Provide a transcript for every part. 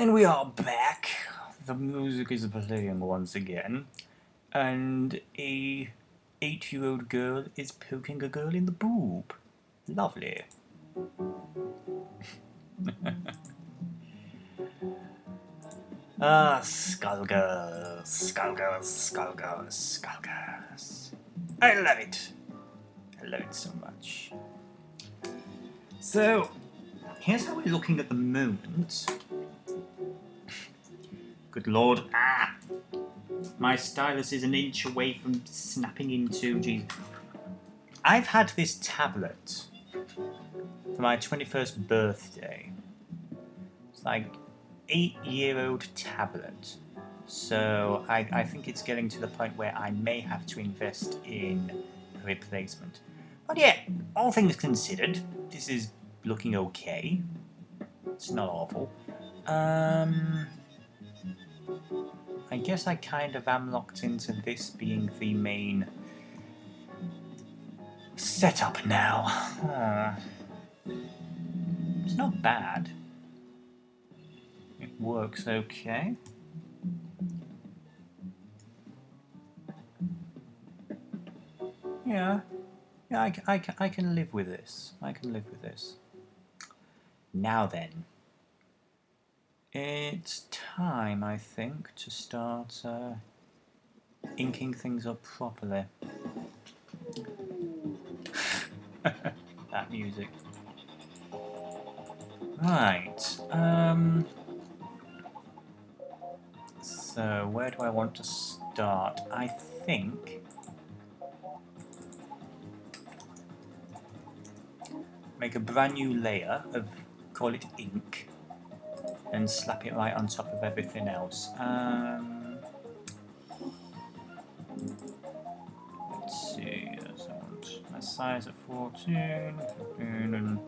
And we are back. The music is playing once again. And a eight-year-old girl is poking a girl in the boob. Lovely. ah, Skullgirls, Skullgirls, Skullgirls, Skullgirls. I love it. I love it so much. So, here's how we're looking at the moment. Good lord. Ah! My stylus is an inch away from snapping into. Jeez. I've had this tablet for my 21st birthday. It's like eight year old tablet. So I, I think it's getting to the point where I may have to invest in a replacement. But yeah, all things considered, this is looking okay. It's not awful. Um, I guess I kind of am locked into this being the main setup now. Hmm. It's not bad. It works okay. Yeah, yeah, I, I, I can live with this. I can live with this. Now then, it's time, I think, to start uh, inking things up properly. that music. Right. Um, so, where do I want to start? I think... Make a brand new layer of, call it ink, and slap it right on top of everything else. Um, let's see, my size at 14, and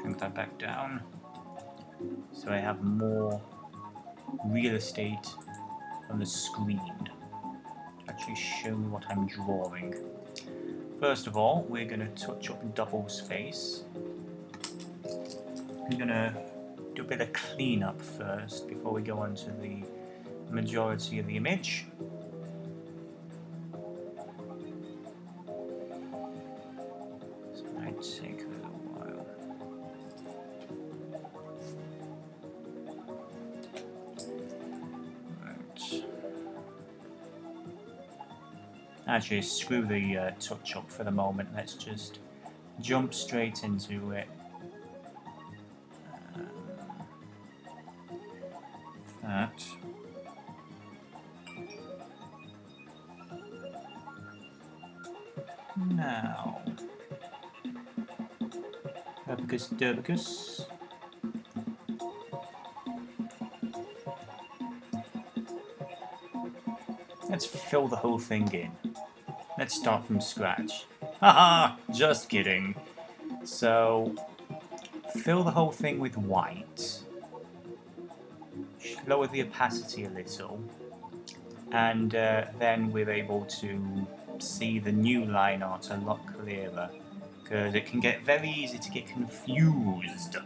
shrink that back down. So I have more real estate on the screen to actually show me what I'm drawing. First of all, we're going to touch up Double's face. I'm going to do a bit of cleanup first before we go on to the majority of the image. So it might take a little while. Actually, screw the uh, touch up for the moment. Let's just jump straight into it. Let's fill the whole thing in. Let's start from scratch. Haha, just kidding. So, fill the whole thing with white. Lower the opacity a little. And uh, then we're able to see the new line art a lot clearer. Because it can get very easy to get confused.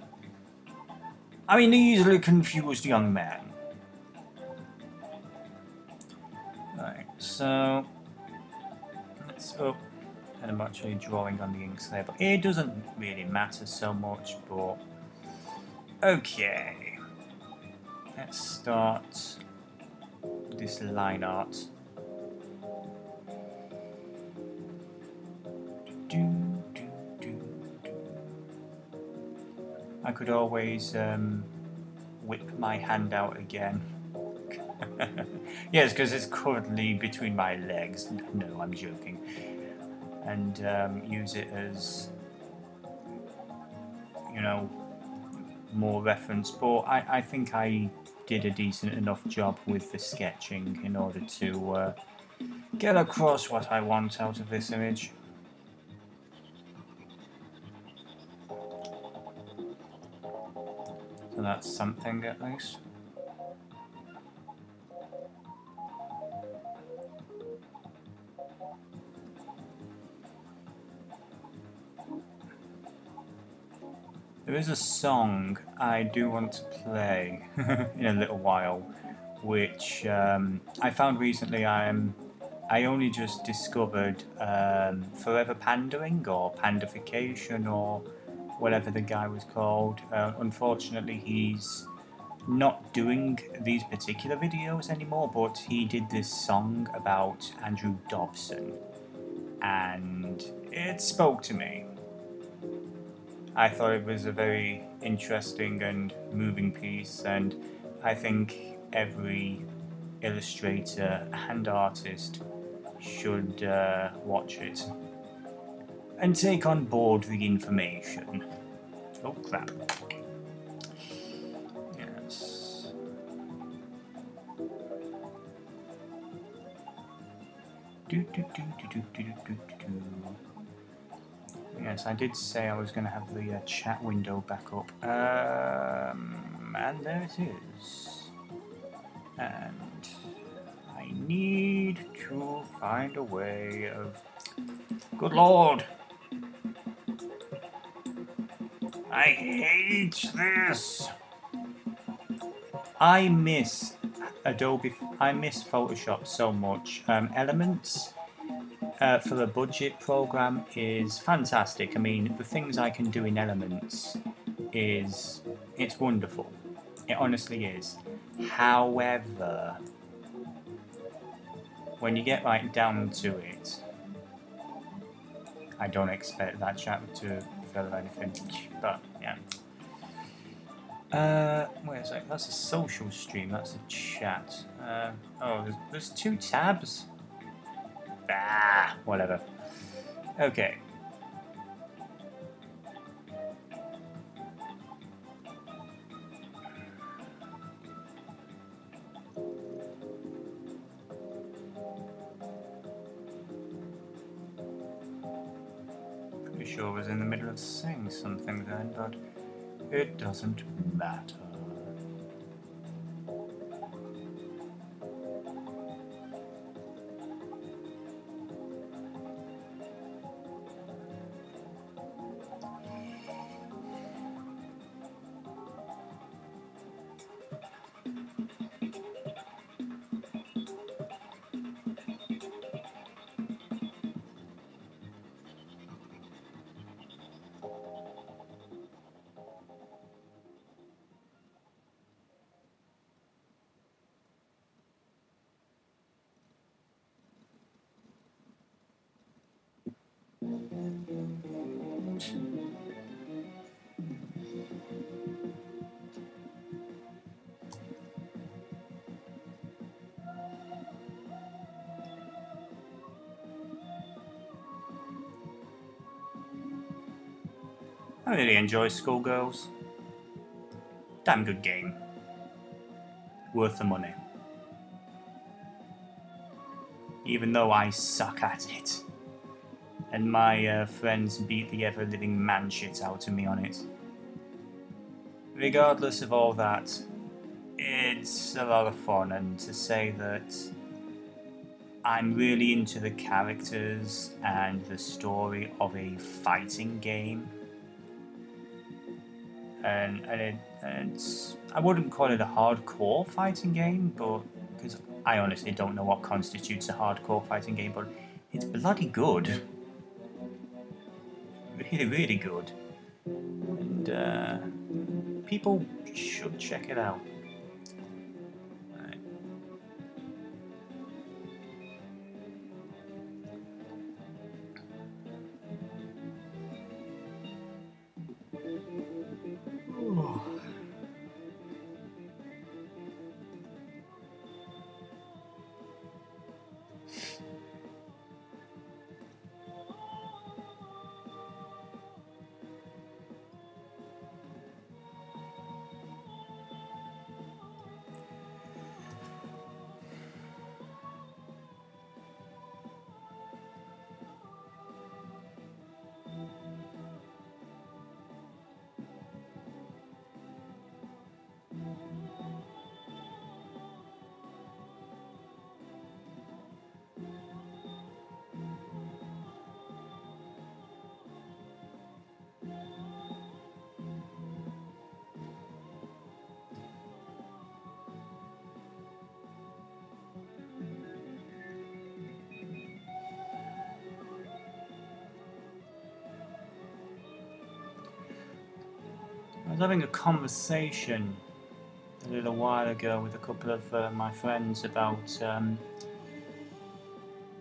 I mean, easily confused young man. Right, so let's oh, and I'm actually drawing on the inks there, but it doesn't really matter so much, but okay. Let's start this line art. I could always um, whip my hand out again. yes, because it's currently between my legs. No, I'm joking. And um, use it as, you know, more reference. But I, I think I did a decent enough job with the sketching in order to uh, get across what I want out of this image. So that's something at least. There is a song I do want to play in a little while, which um, I found recently. I'm I only just discovered um, Forever Pandering or Pandification or whatever the guy was called. Uh, unfortunately, he's not doing these particular videos anymore, but he did this song about Andrew Dobson and it spoke to me. I thought it was a very interesting and moving piece, and I think every illustrator and artist should uh, watch it and take on board the information. Oh, crap. Yes. Do, do, do, do, do, do, do, do. Yes, I did say I was going to have the uh, chat window back up. Um, and there it is. And I need to find a way of... Good lord! I hate this! I miss Adobe. I miss Photoshop so much. Um, Elements uh, for the budget program is fantastic. I mean, the things I can do in Elements is it's wonderful. It honestly is. However, when you get right down to it, I don't expect that chat fill anything. But yeah. Uh, wait a sec, that's a social stream, that's a chat. Uh, oh, there's, there's two tabs? Ah, whatever. Okay. Sure was in the middle of saying something then, but it doesn't matter. Enjoy Skullgirls. Damn good game. Worth the money. Even though I suck at it. And my uh, friends beat the ever living man shit out of me on it. Regardless of all that, it's a lot of fun, and to say that I'm really into the characters and the story of a fighting game and and, it, and it's, I wouldn't call it a hardcore fighting game, but because I honestly don't know what constitutes a hardcore fighting game, but it's bloody good, really really good, and uh, people should check it out. Having a conversation a little while ago with a couple of uh, my friends about, um,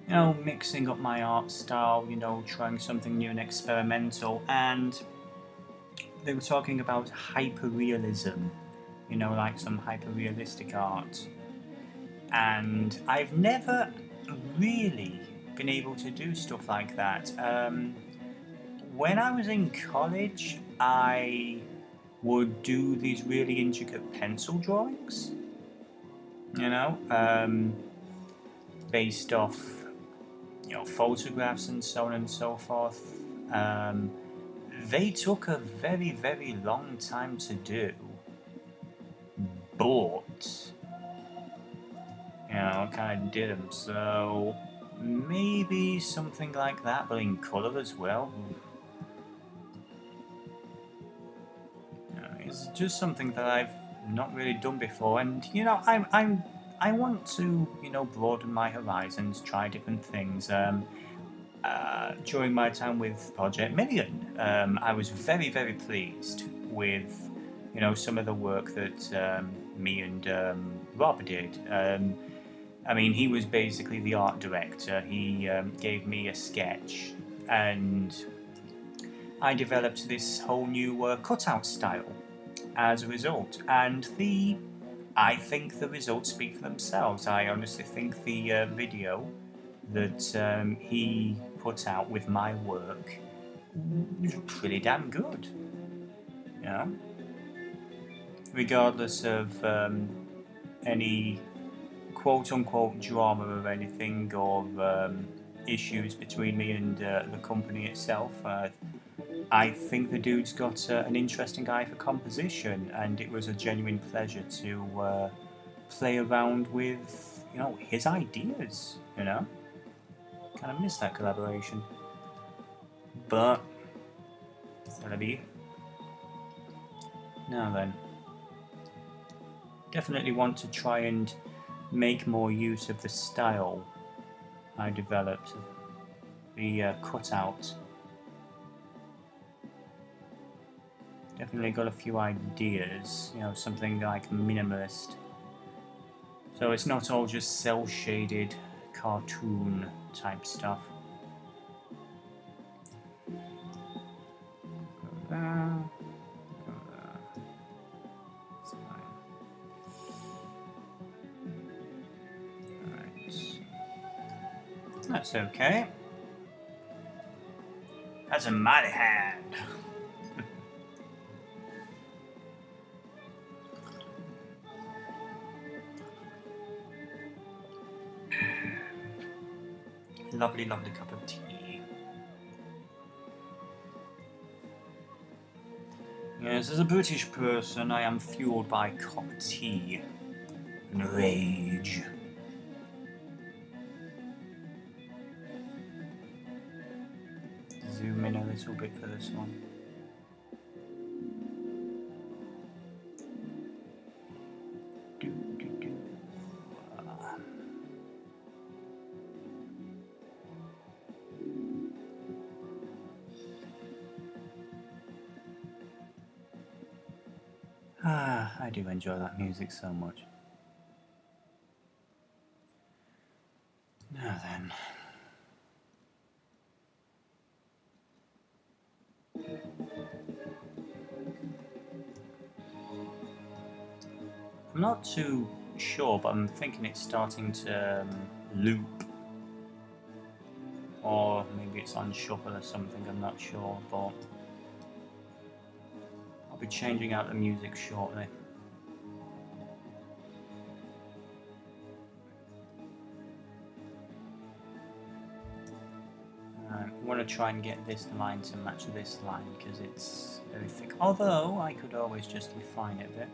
you know, mixing up my art style, you know, trying something new and experimental, and they were talking about hyperrealism, you know, like some hyperrealistic art. And I've never really been able to do stuff like that. Um, when I was in college, I would do these really intricate pencil drawings, you know, um, based off, you know, photographs and so on and so forth. Um, they took a very, very long time to do, but, you know, I kind of did them, so maybe something like that, but in colour as well. It's just something that I've not really done before, and you know, I'm I'm I want to you know broaden my horizons, try different things. Um, uh, during my time with Project Million, um, I was very very pleased with you know some of the work that um, me and um, Rob did. Um, I mean, he was basically the art director. He um, gave me a sketch, and I developed this whole new uh, cutout style as a result. And the, I think the results speak for themselves. I honestly think the uh, video that um, he put out with my work is pretty damn good. Yeah. Regardless of um, any quote unquote drama or anything or um, issues between me and uh, the company itself. Uh, I think the dude's got uh, an interesting eye for composition, and it was a genuine pleasure to uh, play around with, you know, his ideas. You know, kind of miss that collaboration, but it's gonna be. Now then, definitely want to try and make more use of the style I developed, the uh, cutout Definitely got a few ideas, you know, something like minimalist. So it's not all just cel-shaded cartoon type stuff. That's okay. That's a mighty hand. Lovely, lovely cup of tea. Yes, as a British person, I am fueled by cup tea and rage. Zoom in a little bit for this one. Do enjoy that music so much. Now then. I'm not too sure, but I'm thinking it's starting to um, loop. Or maybe it's on shuffle or something, I'm not sure, but I'll be changing out the music shortly. To try and get this line to match this line because it's very thick. Although I could always just refine it a bit.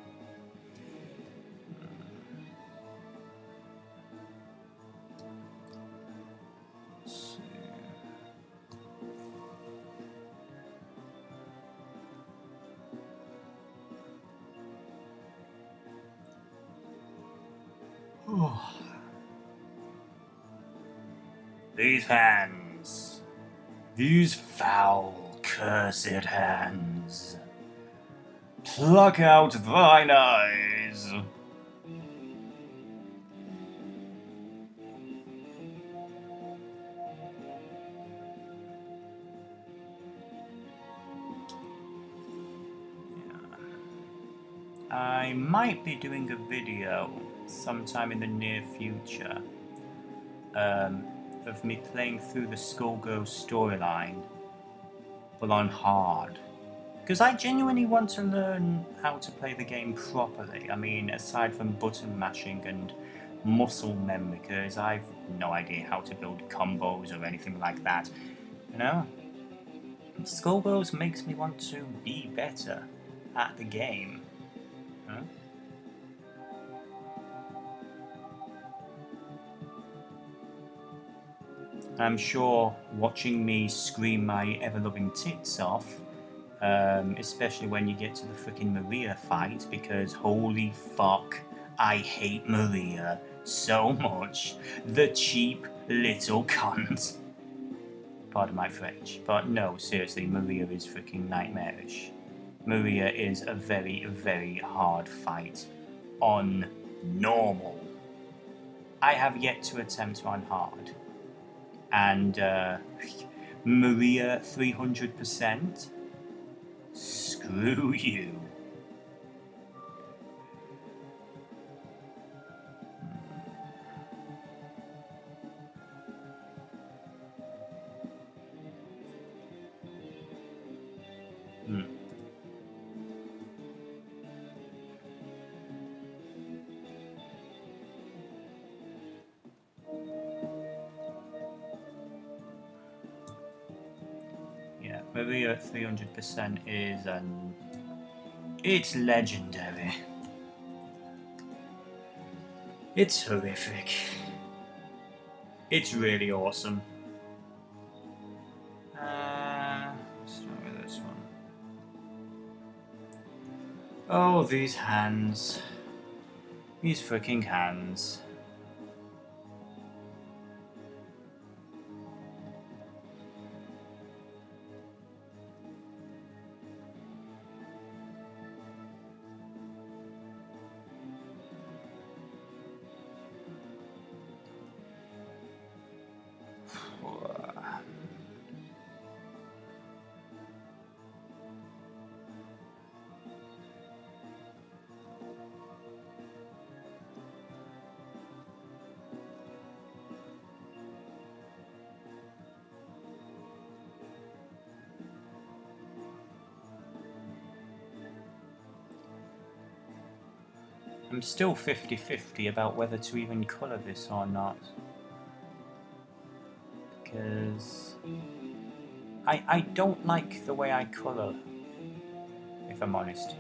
These foul, cursed hands. Pluck out thine eyes. I might be doing a video sometime in the near future um, of me playing through the Skullgirls storyline, but on hard. Because I genuinely want to learn how to play the game properly. I mean, aside from button mashing and muscle memory, because I've no idea how to build combos or anything like that. You know? Skullgirls makes me want to be better at the game. Huh? I'm sure watching me scream my ever-loving tits off, um, especially when you get to the freaking Maria fight, because holy fuck, I hate Maria so much. The cheap little cunt. Pardon my French, but no, seriously, Maria is freaking nightmarish. Maria is a very, very hard fight on normal. I have yet to attempt on hard and uh, Maria 300%. Screw you. 300% is um, it's legendary. It's horrific. It's really awesome. Uh, start with this one. Oh, these hands. These freaking hands. I'm still 50-50 about whether to even colour this or not. Because I, I don't like the way I colour, if I'm honest.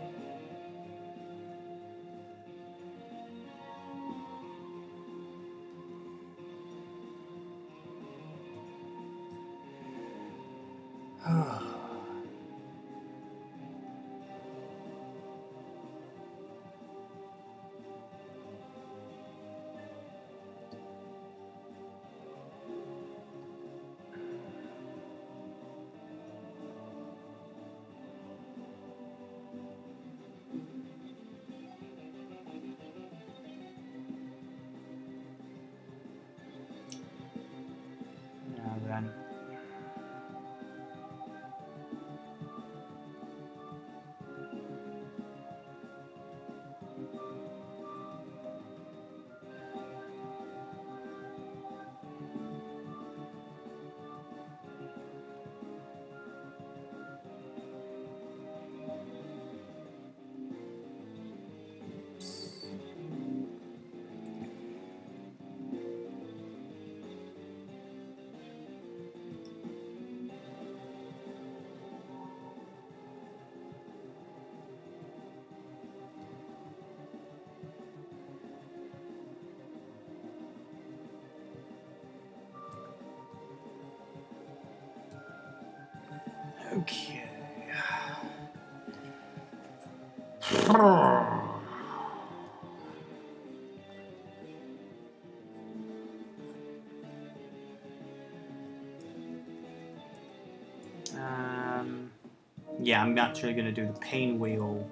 Yeah, I'm actually going to do the Painwheel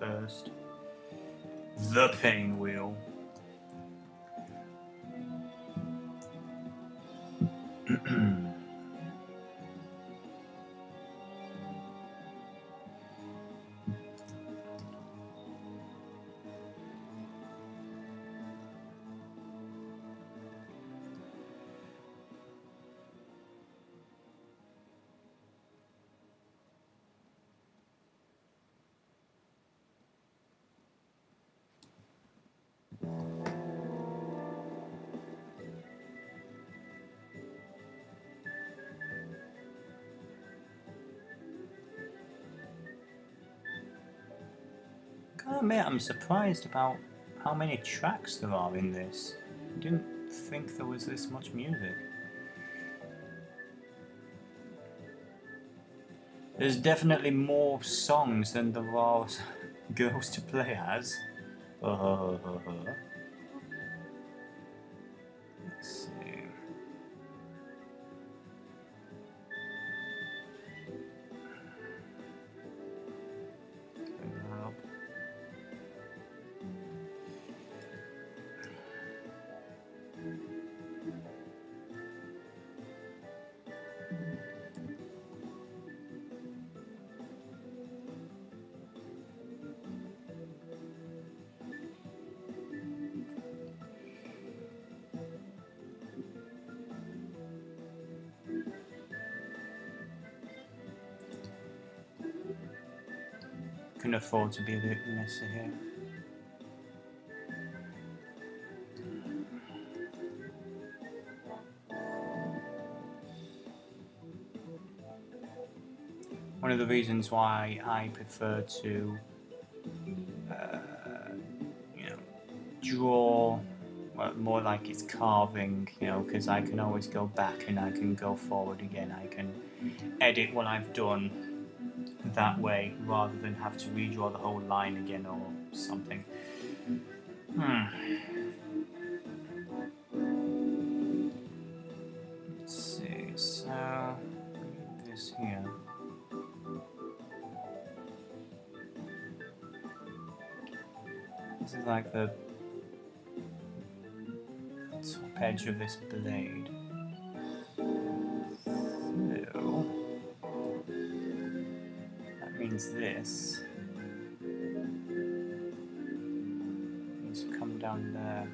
first. The pain admit, I'm surprised about how many tracks there are in this. I didn't think there was this much music. There's definitely more songs than there are girls to play as. Uh, let's Can afford to be a bit messy here. One of the reasons why I prefer to, uh, you know, draw well, more like it's carving, you know, because I can always go back and I can go forward again. I can edit what I've done that way rather than have to redraw the whole line again or something. Hmm. Let's see, so this here. This is like the top edge of this blade. Means this needs to come down there.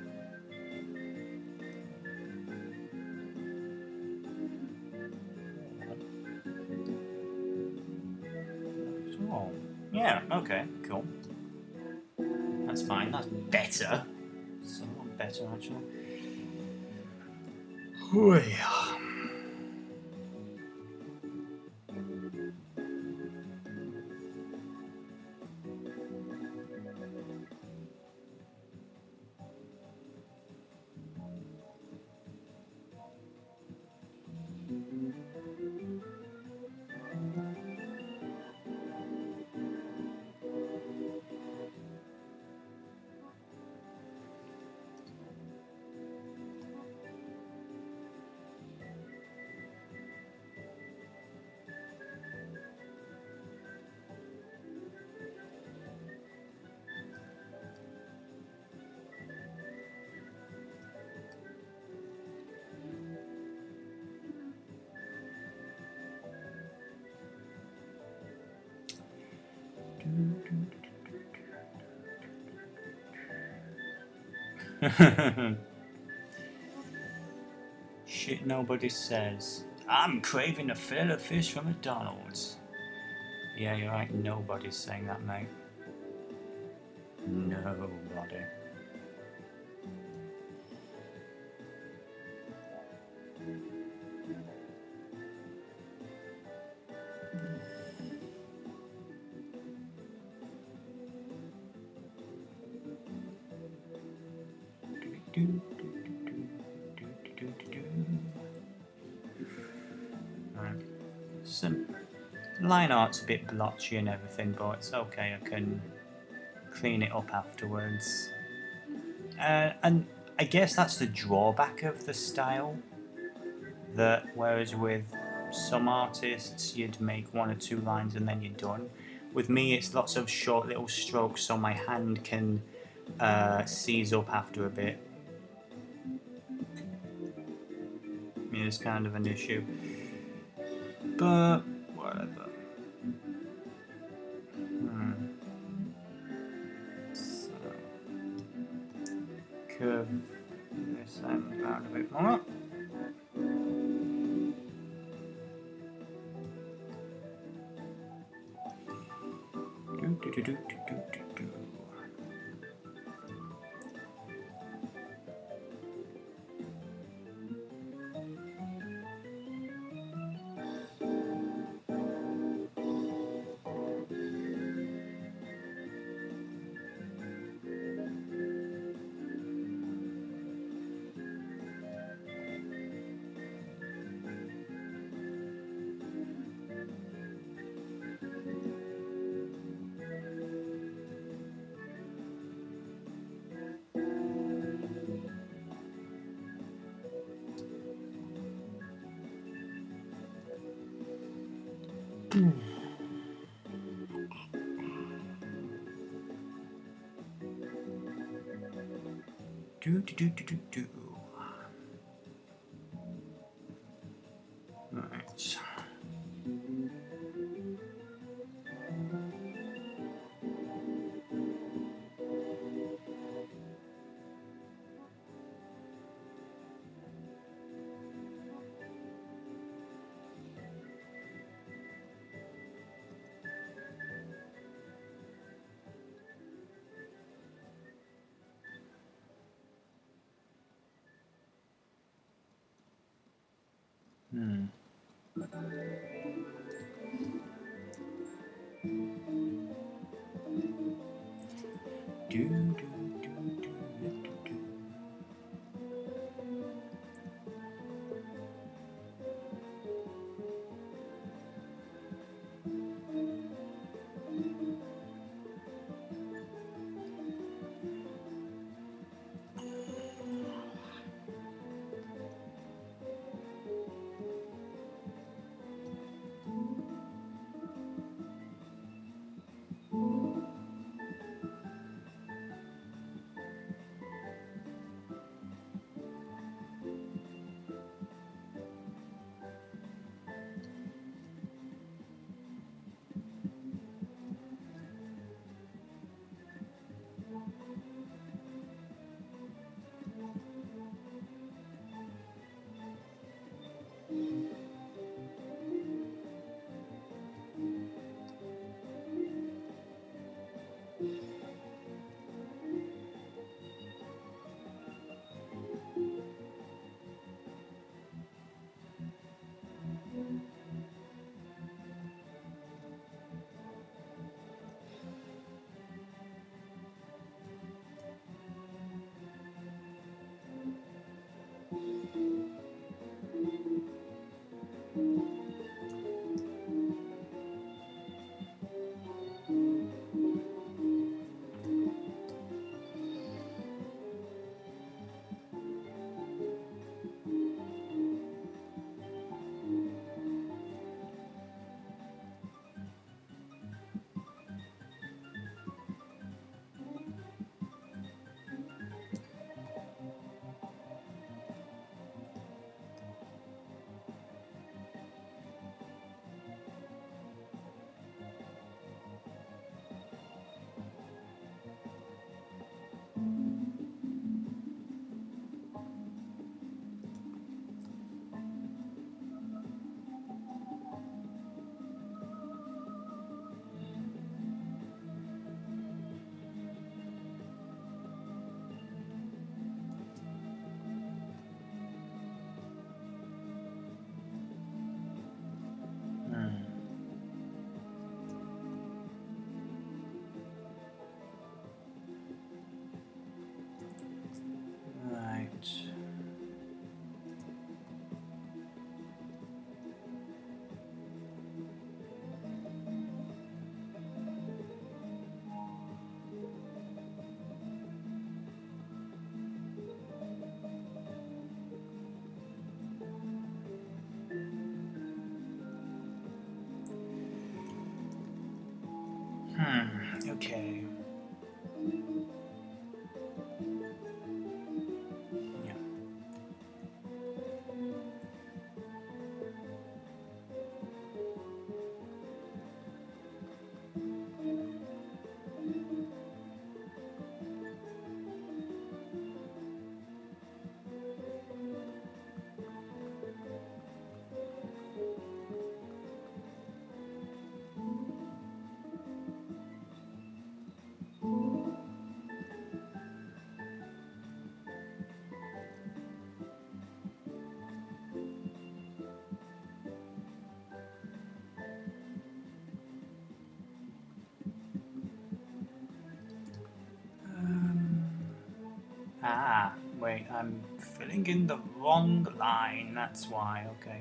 Oh, yeah, okay, cool. That's fine, that's better. Lot better, actually. Oh, yeah. Shit nobody says. I'm craving a fillet of fish from McDonald's. Yeah, you're right, nobody's saying that, mate. part's a bit blotchy and everything, but it's okay, I can clean it up afterwards. Uh, and I guess that's the drawback of the style, that whereas with some artists you'd make one or two lines and then you're done, with me it's lots of short little strokes so my hand can uh, seize up after a bit. It's kind of an issue. But 没空了。do do do do. Hmm. Okay. Ah, wait, I'm filling in the wrong line, that's why, okay.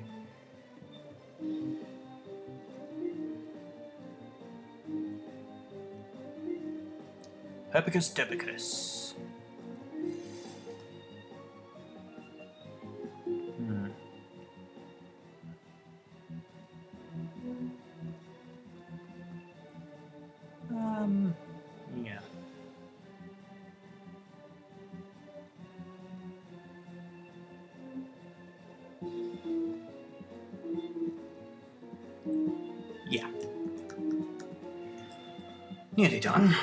Herbicus debicus. Nearly done.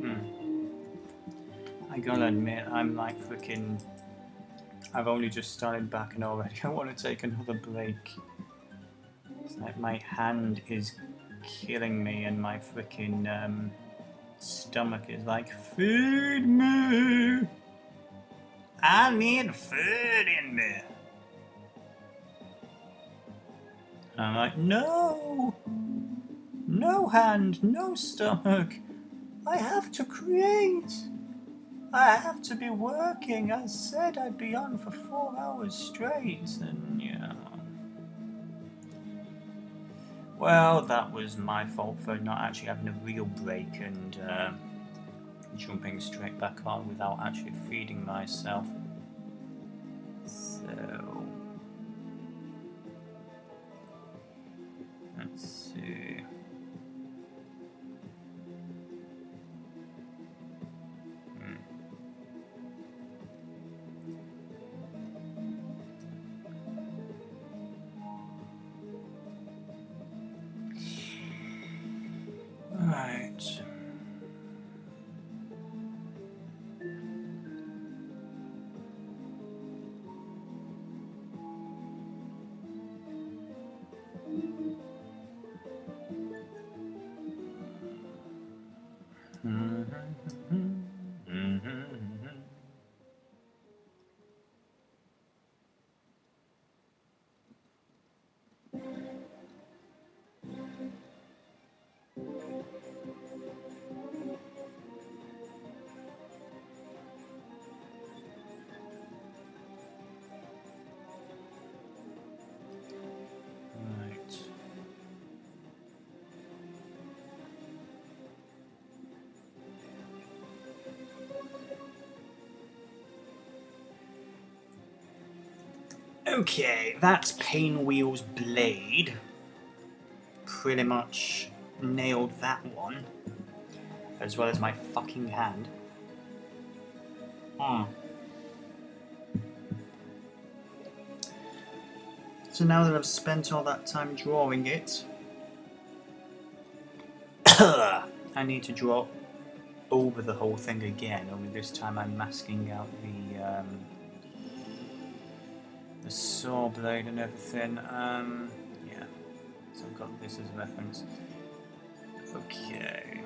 Hmm. I gotta admit, I'm like freaking. I've only just started back and already I want to take another break. It's like my hand is killing me and my freaking um, stomach is like, feed me! I need food in me. And I'm like, no! No hand, no stomach. I have to create. I have to be working. I said I'd be on for four hours straight, and yeah. Well, that was my fault for not actually having a real break and uh, jumping straight back on without actually feeding myself. So. See. Okay, that's Painwheel's blade. Pretty much nailed that one. As well as my fucking hand. Hmm. So now that I've spent all that time drawing it, I need to draw over the whole thing again, only this time I'm masking out the um, the saw blade and everything. Um, yeah, so I've got this as reference. Okay.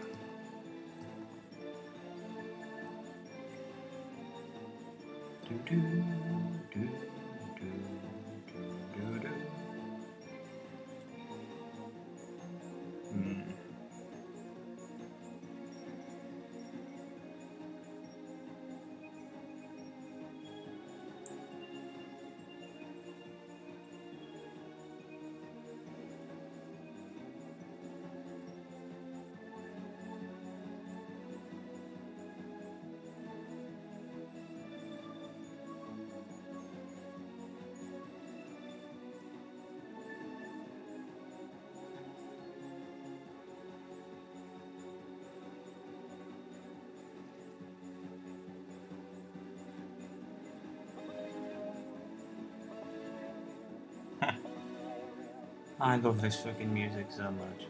Do do I love this fucking music so much.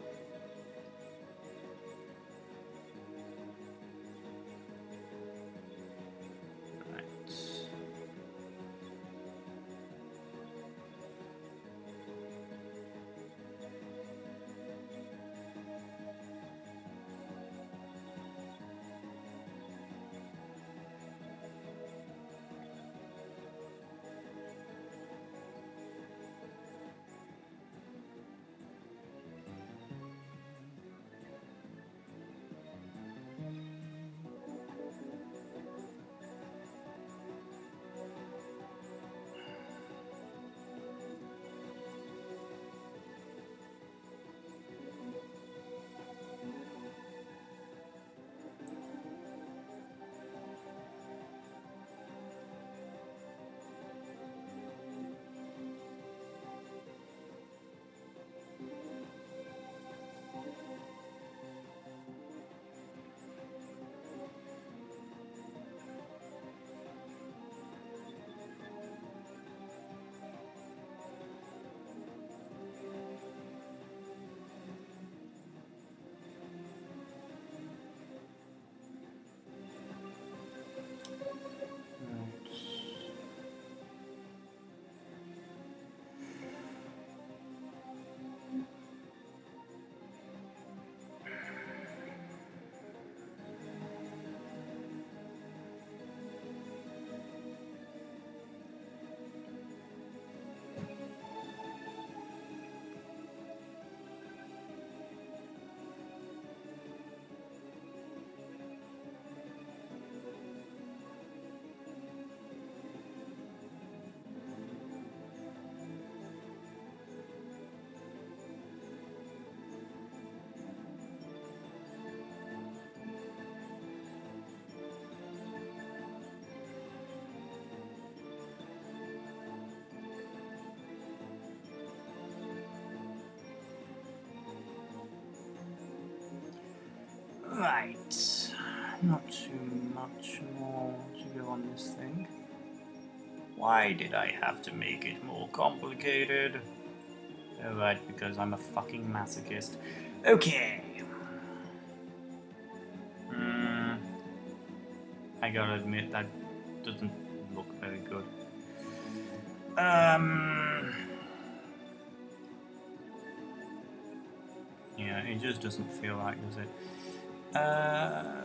Right. Not too much more to go on this thing. Why did I have to make it more complicated? Oh, right, because I'm a fucking masochist. Okay. Hmm. I gotta admit, that doesn't look very good. Um. Yeah, it just doesn't feel right, does it? Uh,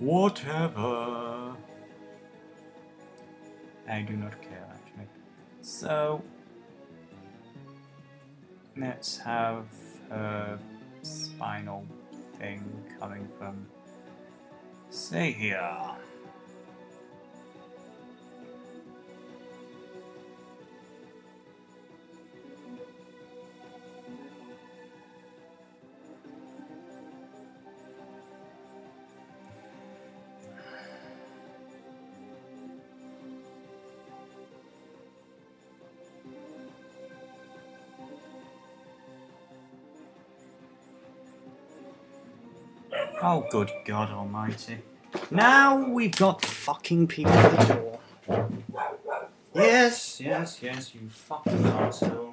Whatever. I do not care actually. So let's have her spinal thing coming from say here. Oh, good God Almighty. Now we've got fucking people at the door. Yes, yes, yes, you fucking asshole.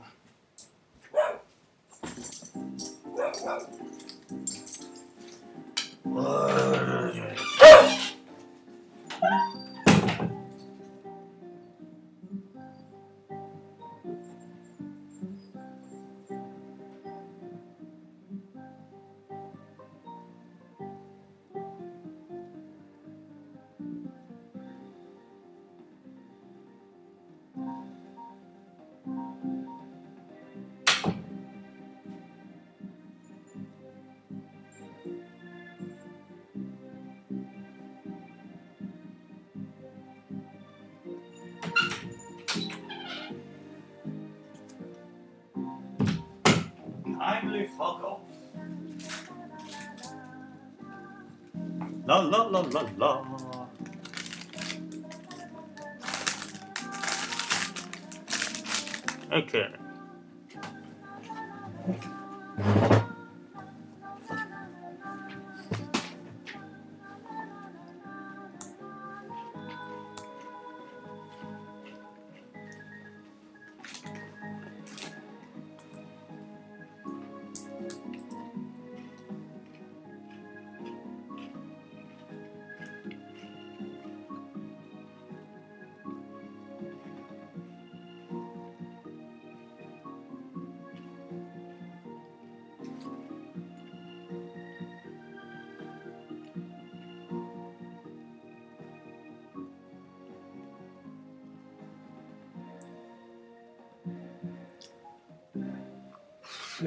La la. Okay.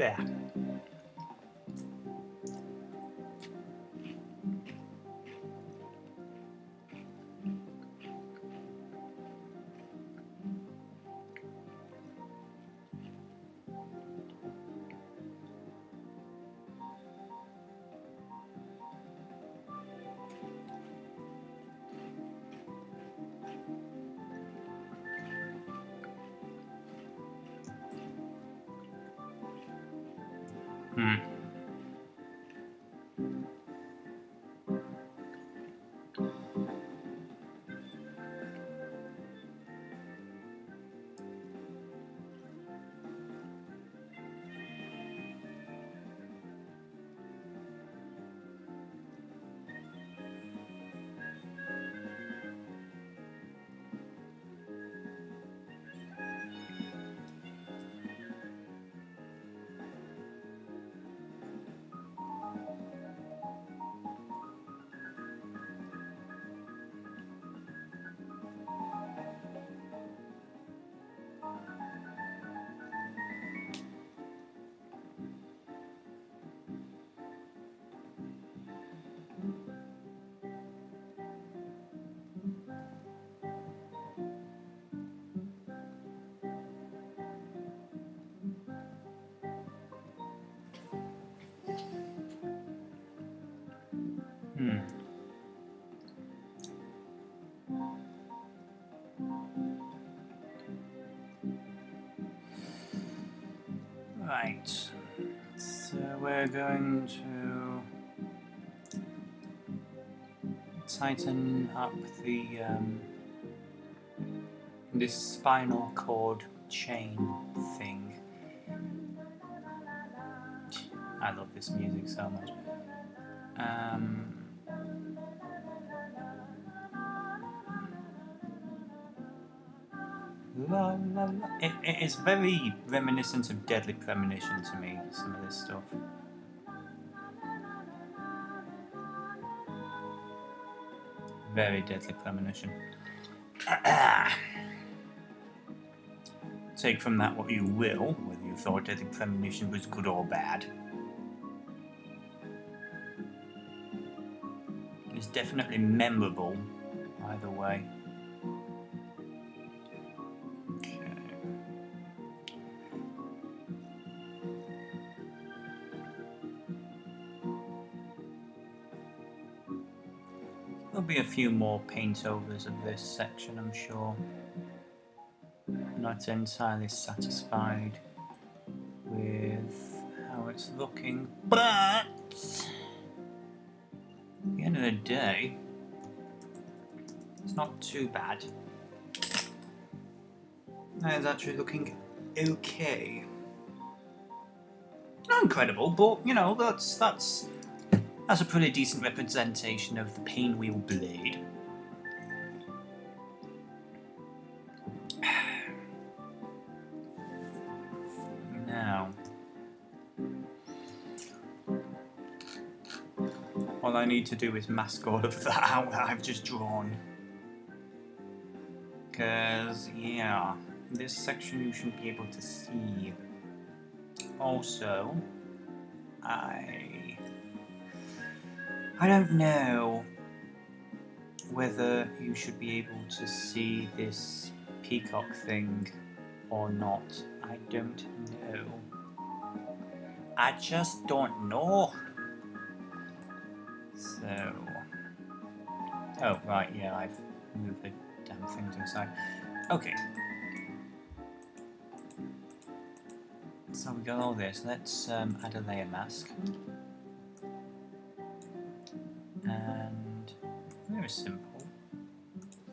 Yeah. Right. So we're going to tighten up the um, this spinal cord chain thing. I love this music so much. La. It, it is very reminiscent of Deadly Premonition to me, some of this stuff. Very Deadly Premonition. Take from that what you will, whether you thought Deadly Premonition was good or bad. It's definitely memorable, either way. Few more paint overs of this section, I'm sure. Not entirely satisfied with how it's looking, but at the end of the day, it's not too bad. Is actually looking okay. Not incredible, but you know that's that's that's a pretty decent representation of the Painwheel blade. Now, all I need to do is mask all of that out that I've just drawn. Because, yeah, this section you should be able to see. Also, I. I don't know whether you should be able to see this peacock thing or not. I don't know. I just don't know. So. Oh, right, yeah, I've moved the damn things inside. Okay. So we got all this. Let's um, add a layer mask. Simple.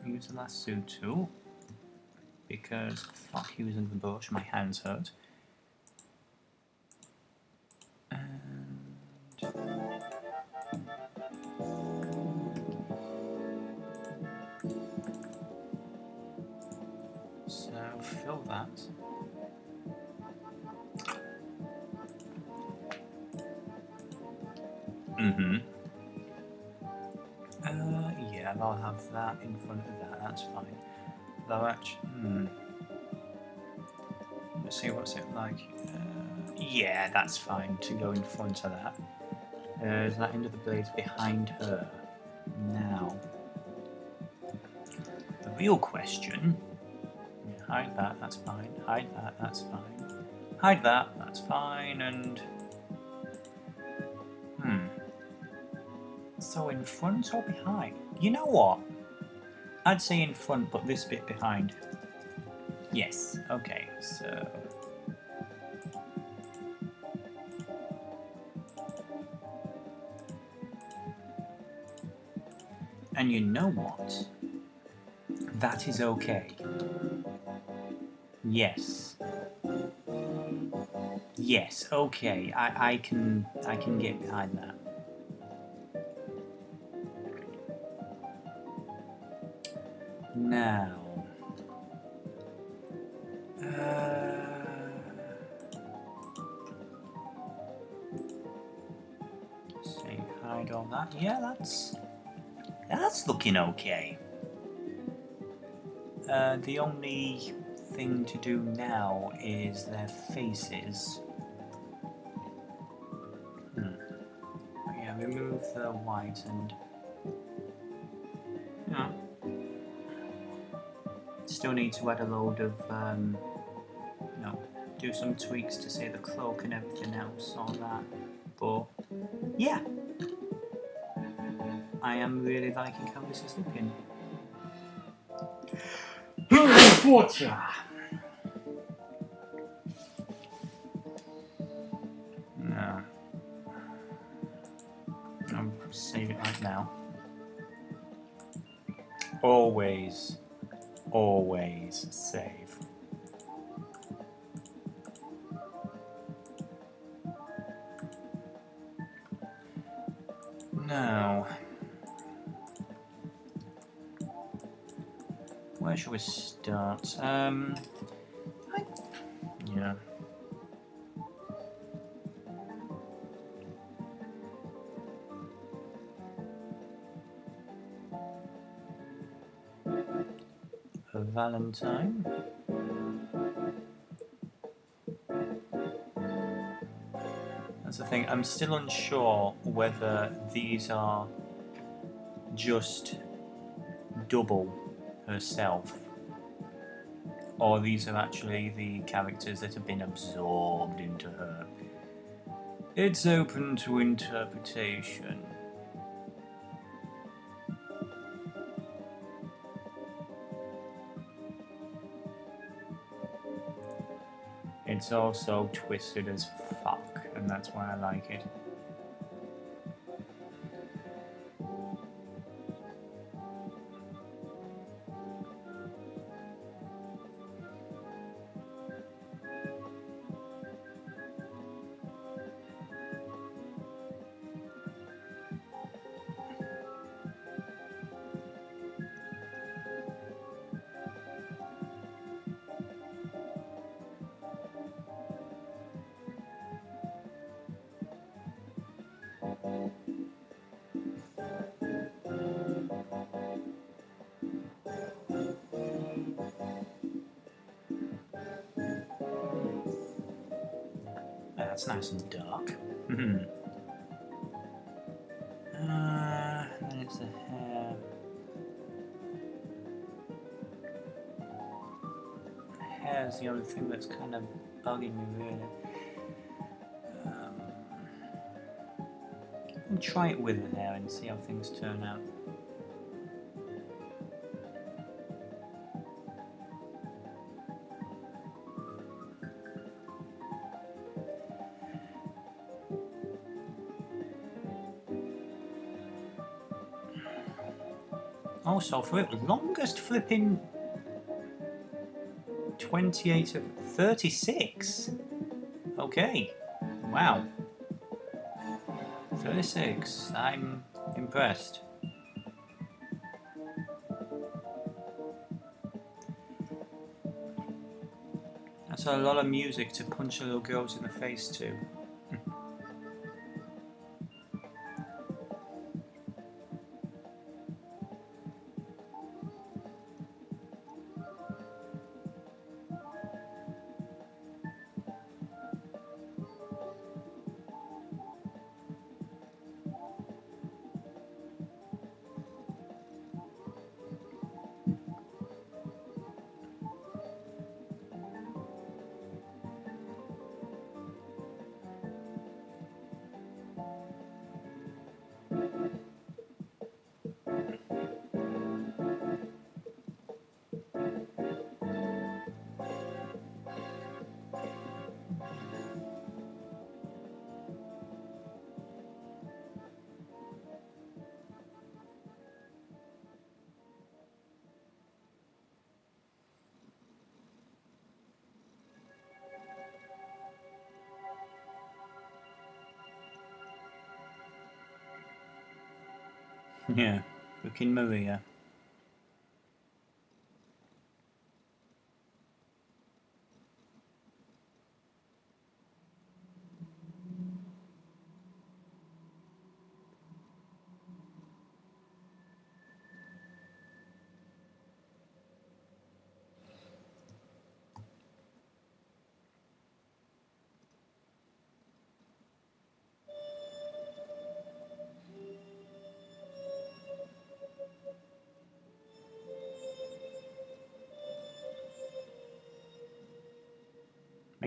Use the lasso tool because fuck using the bush, my hands hurt. And so fill that. Mm-hmm. I'll have that in front of that, that's fine. Though actually, hmm. Let's see what's it like. Uh, yeah, that's fine to go in front of that. Uh, is that end of the blade behind her? Now. The real question. Hide that, that's fine. Hide that, that's fine. Hide that, that's fine, and. Hmm. So in front or behind? You know what? I'd say in front, but this bit behind. Yes, okay, so... And you know what? That is okay. Yes. Yes, okay, I, I can I can get behind that. The only thing to do now is their faces. Hmm. Yeah, remove the white and. Yeah. Still need to add a load of, um, you know, do some tweaks to say the cloak and everything else, on that. But, yeah. I am really liking how this is looking. Water! No. I'm save it right now. Always always Valentine. That's the thing, I'm still unsure whether these are just double herself or these are actually the characters that have been absorbed into her. It's open to interpretation. It's also twisted as fuck, and that's why I like it. that's nice and dark. Hmm. uh, there's the hair. Hair's the only thing that's kind of bugging me really. Um, I'll try it with an hair and see how things turn out. For it, longest flipping 28 of 36. Okay. Wow. 36. I'm impressed. That's a lot of music to punch a little girls in the face to. Maria.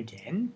Again?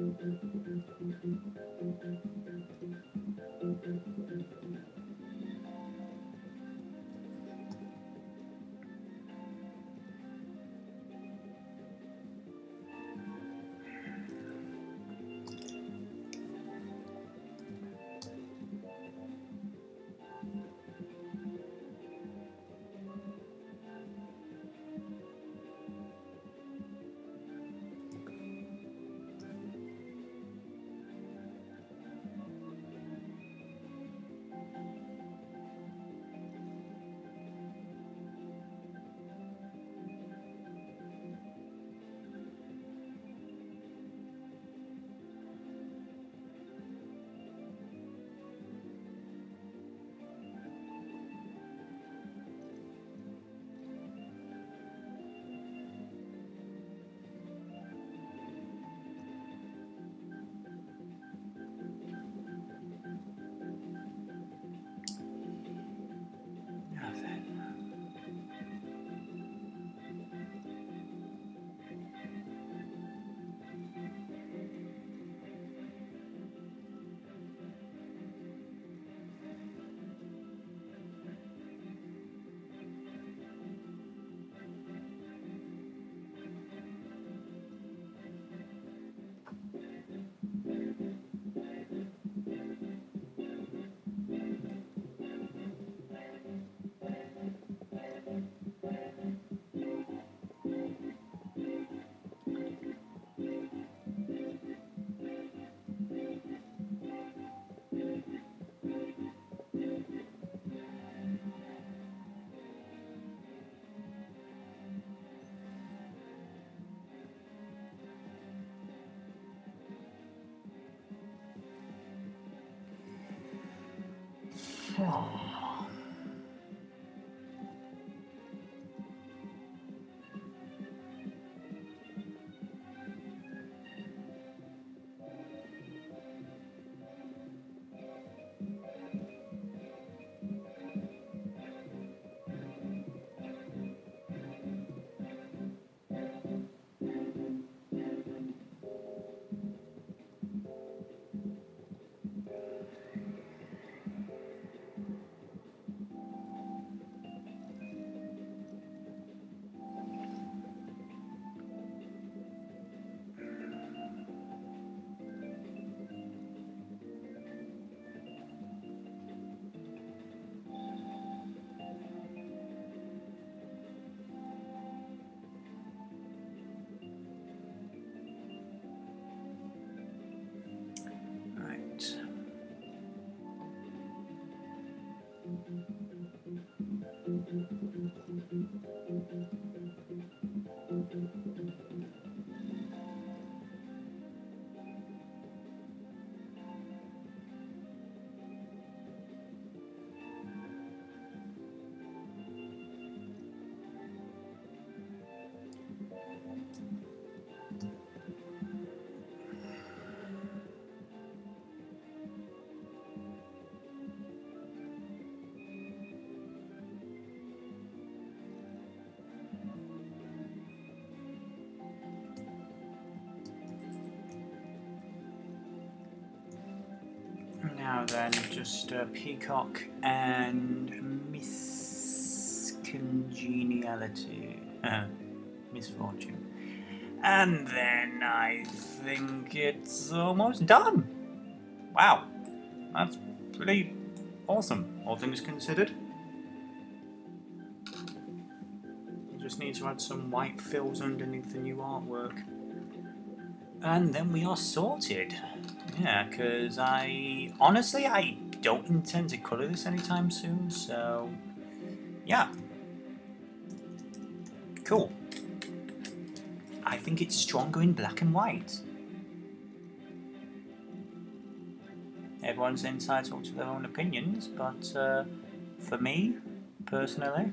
Now then. Right. Now then, just uh, Peacock and Miss Congeniality. Uh, Ms. Fortune. And then I think it's almost done. Wow. That's pretty awesome, all things considered. Just need to add some white fills underneath the new artwork. And then we are sorted. Yeah, because I honestly I don't intend to colour this anytime soon, so yeah. Cool. I think it's stronger in black and white. Everyone's entitled to their own opinions, but uh, for me, personally,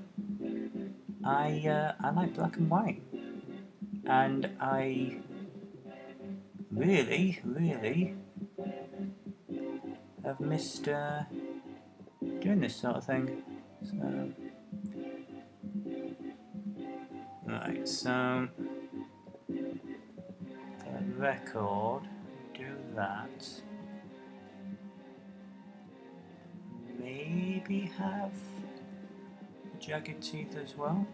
I uh, I like black and white, and I really, really have missed uh, doing this sort of thing. So, right, so record, do that. Maybe have jagged teeth as well.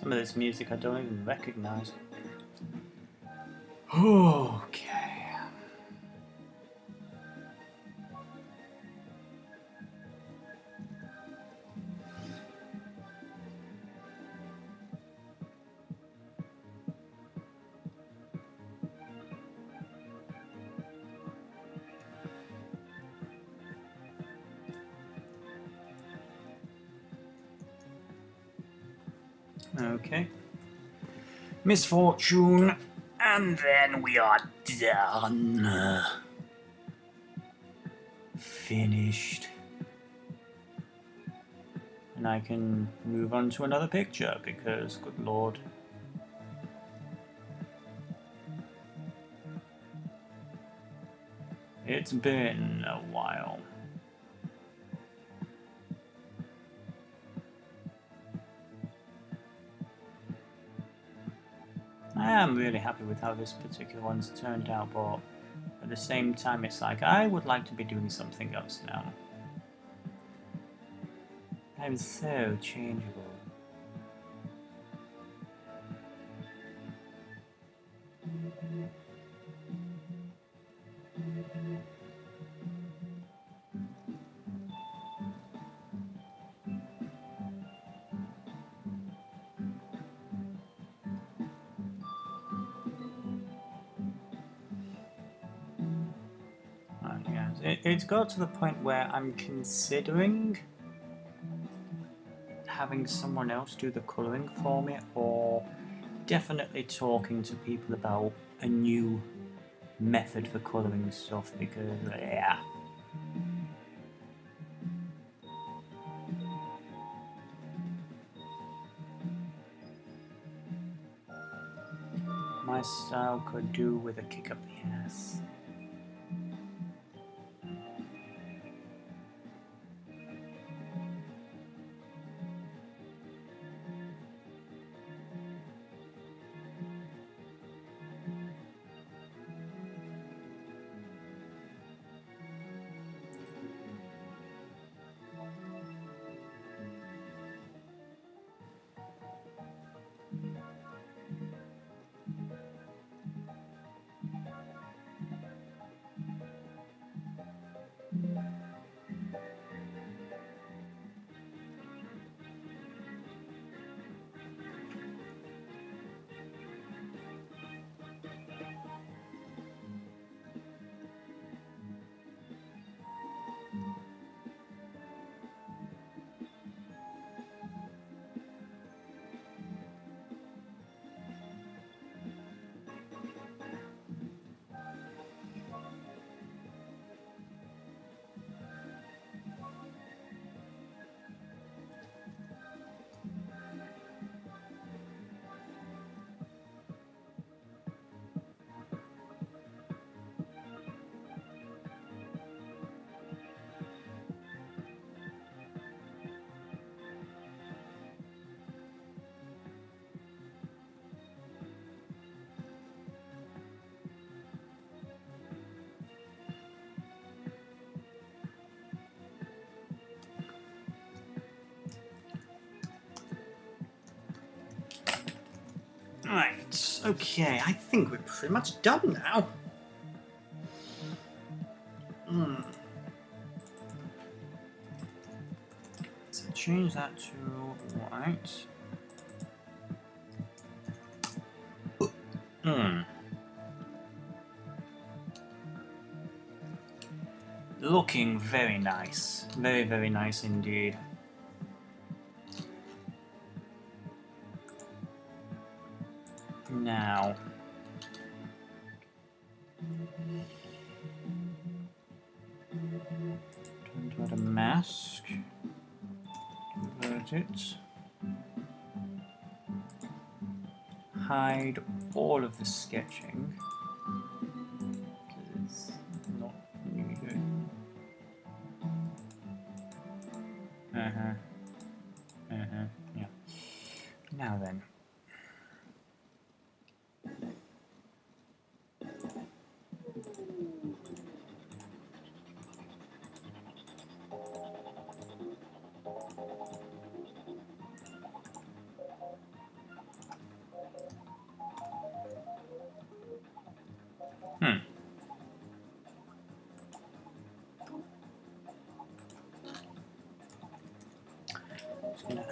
Some of this music I don't even recognize. Okay. Okay. Ms. Fortune, and then we are done. Finished. And I can move on to another picture because, good lord. It's been a while. Really happy with how this particular one's turned out, but at the same time, it's like I would like to be doing something else now. I'm so changeable. It's got to the point where I'm considering having someone else do the colouring for me or definitely talking to people about a new method for colouring stuff because, yeah. My style could do with a kick up the ass. Okay, I think we're pretty much done now. Hmm. So change that to white. Hmm. Looking very nice. Very, very nice indeed. All of the sketching.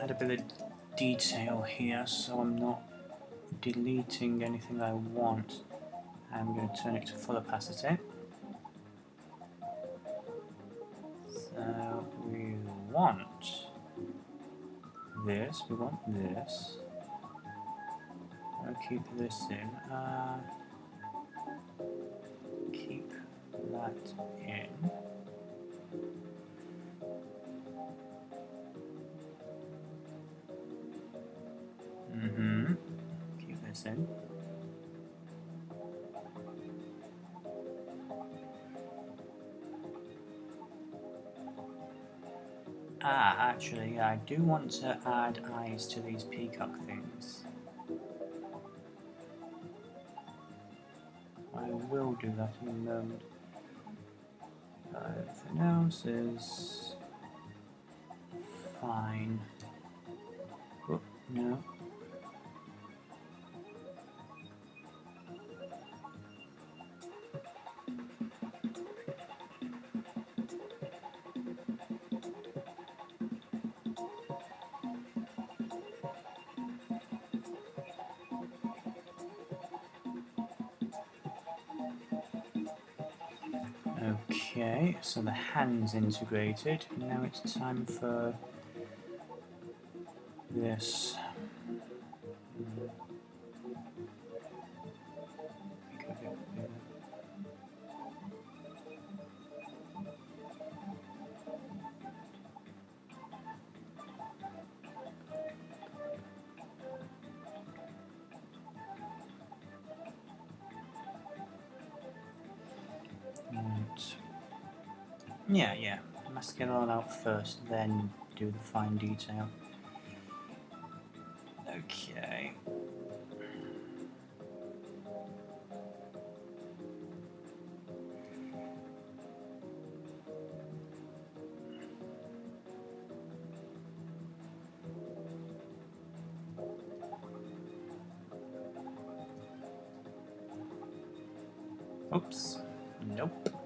Add a bit of detail here so I'm not deleting anything I want. I'm going to turn it to full opacity. So we want this, we want this. I'll keep this in. Uh, keep that in. Ah, actually, I do want to add eyes to these peacock things. I will do that in a moment. Uh, everything else is fine. Oh, no. Hand's integrated. Now it's time for this. It all out first, then do the fine detail. Okay. Oops. Nope.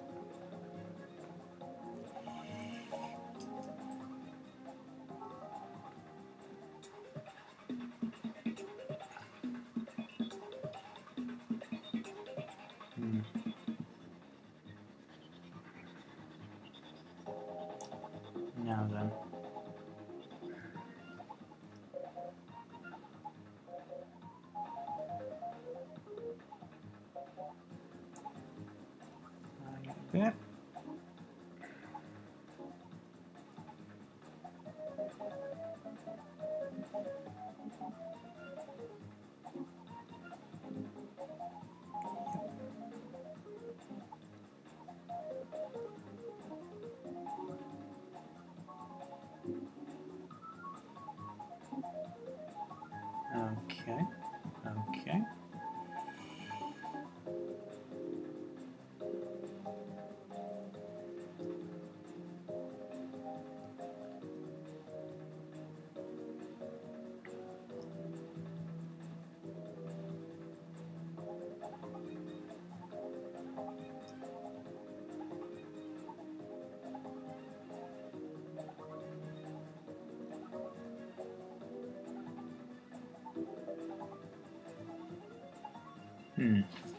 嗯。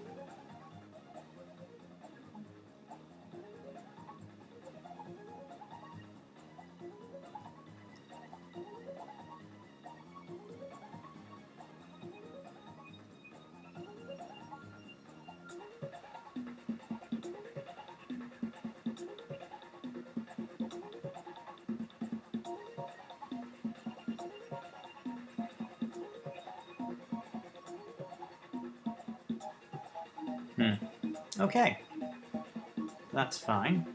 Hmm. Okay, that's fine.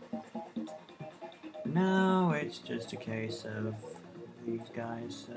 Now it's just a case of these guys.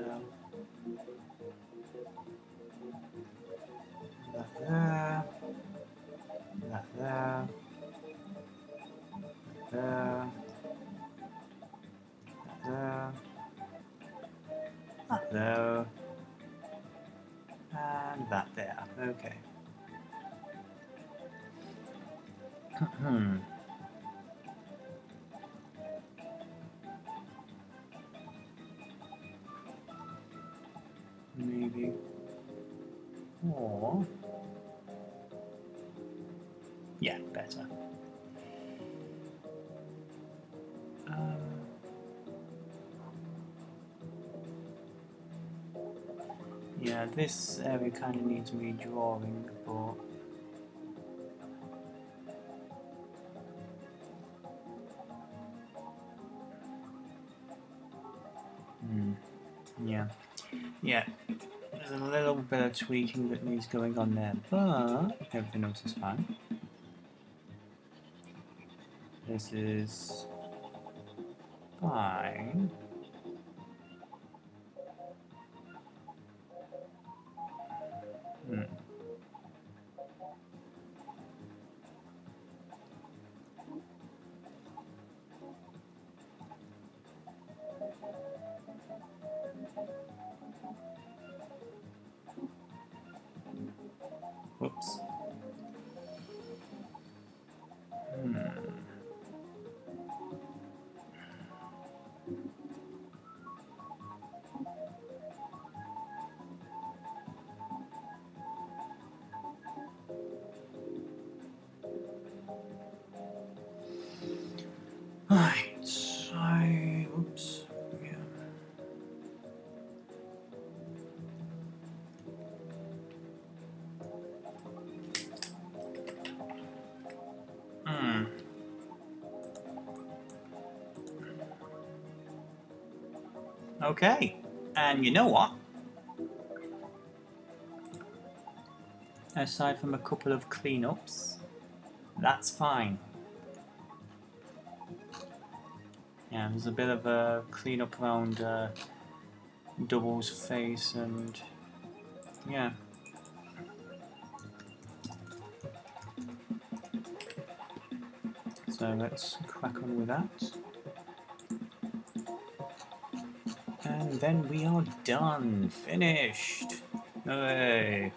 This area kind of needs redrawing, but. Hmm. Yeah. Yeah. There's a little bit of tweaking that needs going on there, but everything else is fine. This is fine. Okay, and you know what? Aside from a couple of cleanups, that's fine. Yeah, there's a bit of a cleanup around uh, Double's face and yeah. So let's crack on with that. Then we are done, finished. Hooray.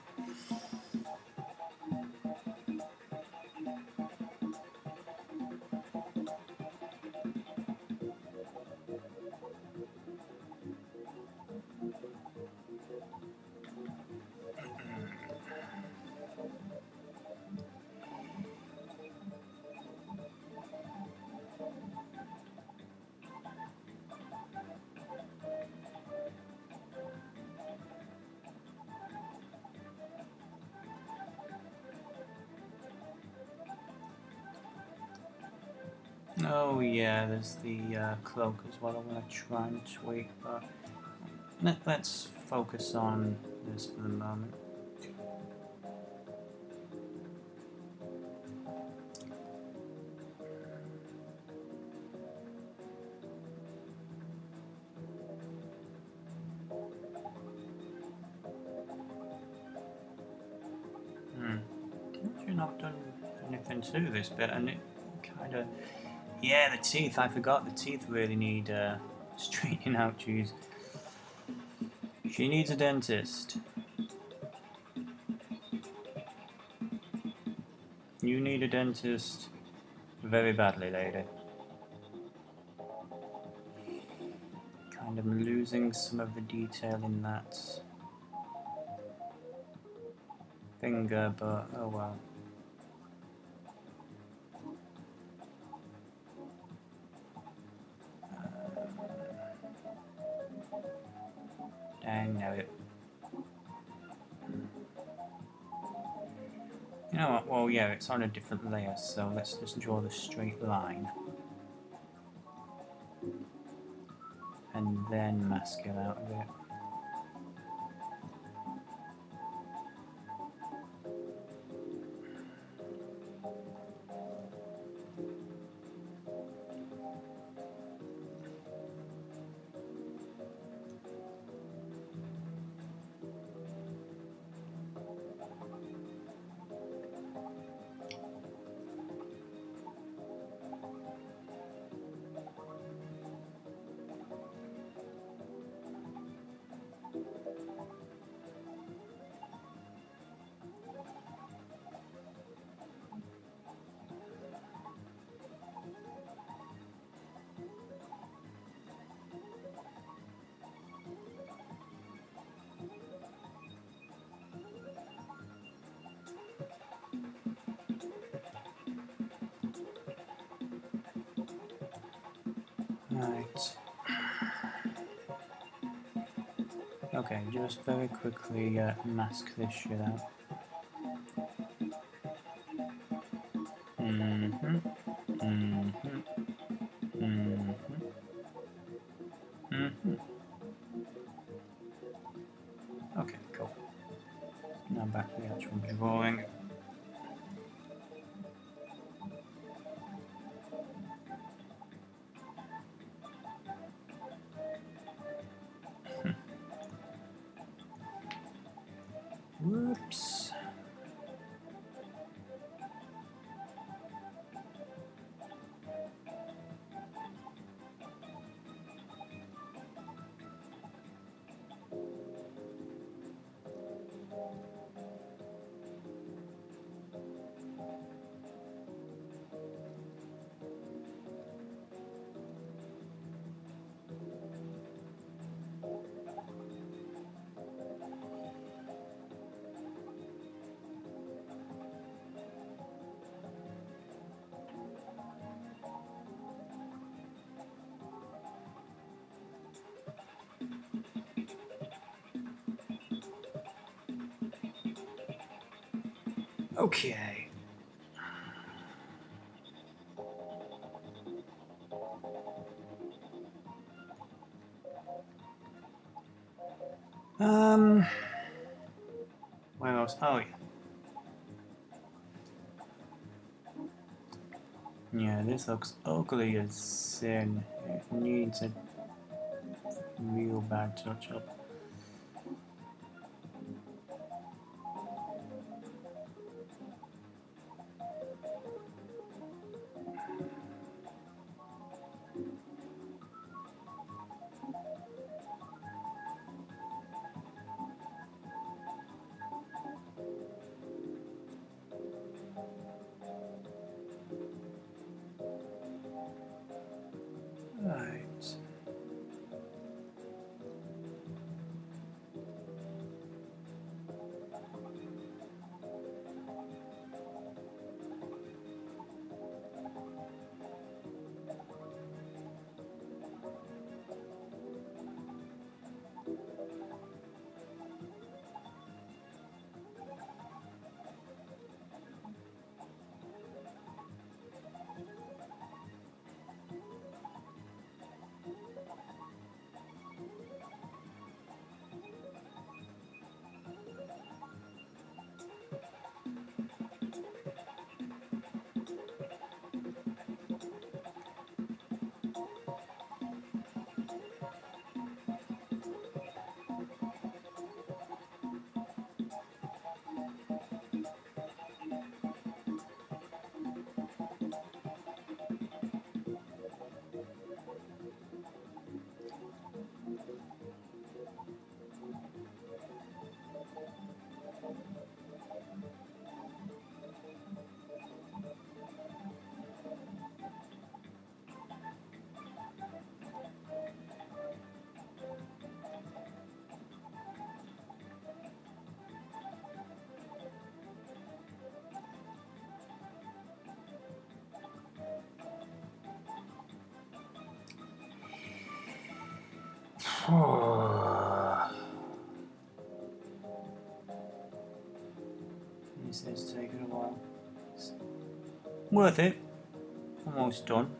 Cloak as well. I want to try and tweak, but let, let's focus on this for the moment. Hmm. Actually not done anything to this bit, and it kind of yeah, the teeth. I forgot the teeth really need uh, straightening out. Jeez. She needs a dentist. You need a dentist very badly, lady. Kind of losing some of the detail in that. finger, but oh well. Yeah, it's on a different layer, so let's just draw the straight line. And then mask it out a bit. Right. Okay, just very quickly uh, mask this shit out. Okay. Um. Where else? Oh, yeah. Yeah, this looks ugly as sin. It needs a real bad touch This is taking a while. Worth it. Almost done.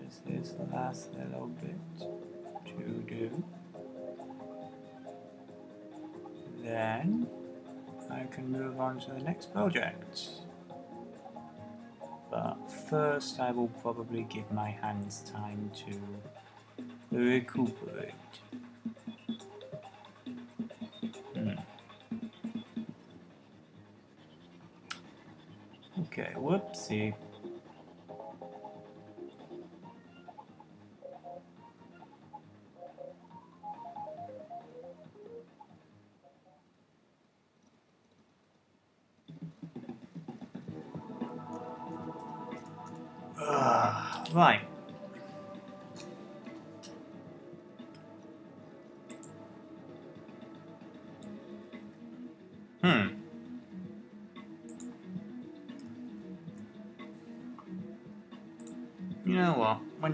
This is the last little bit to do. Then I can move on to the next project. But first I will probably give my hands time to recuperate. Hmm. Okay, whoopsie.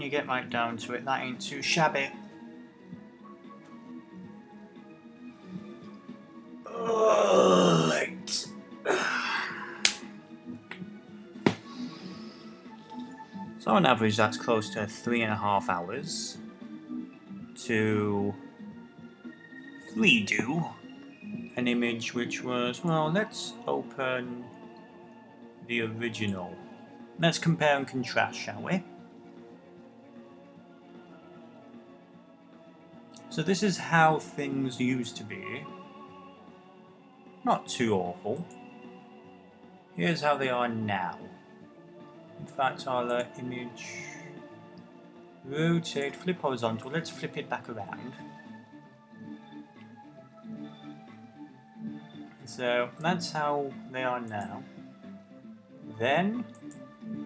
You get right down to it, that ain't too shabby. So on average, that's close to three and a half hours to redo an image which was, well, let's open the original. Let's compare and contrast, shall we? So this is how things used to be. Not too awful. Here's how they are now. In fact, I'll uh, image rotate, flip horizontal. Let's flip it back around. So that's how they are now. Then,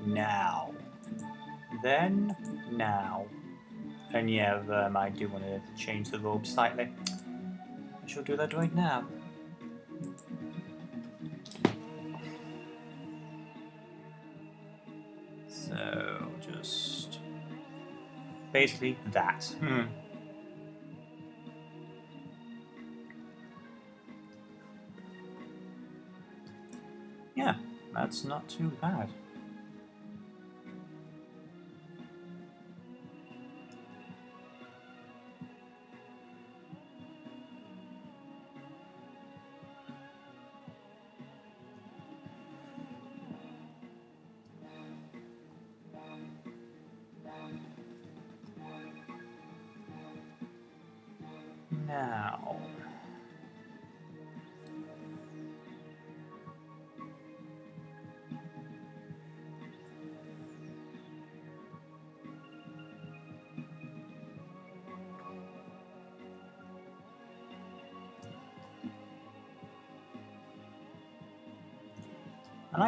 now. Then, now. And yeah, um, I do want to change the robe slightly. I shall do that right now. So, just basically that. Hmm. Yeah, that's not too bad.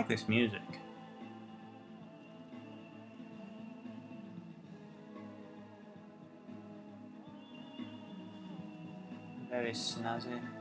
Like this music. Very snazzy.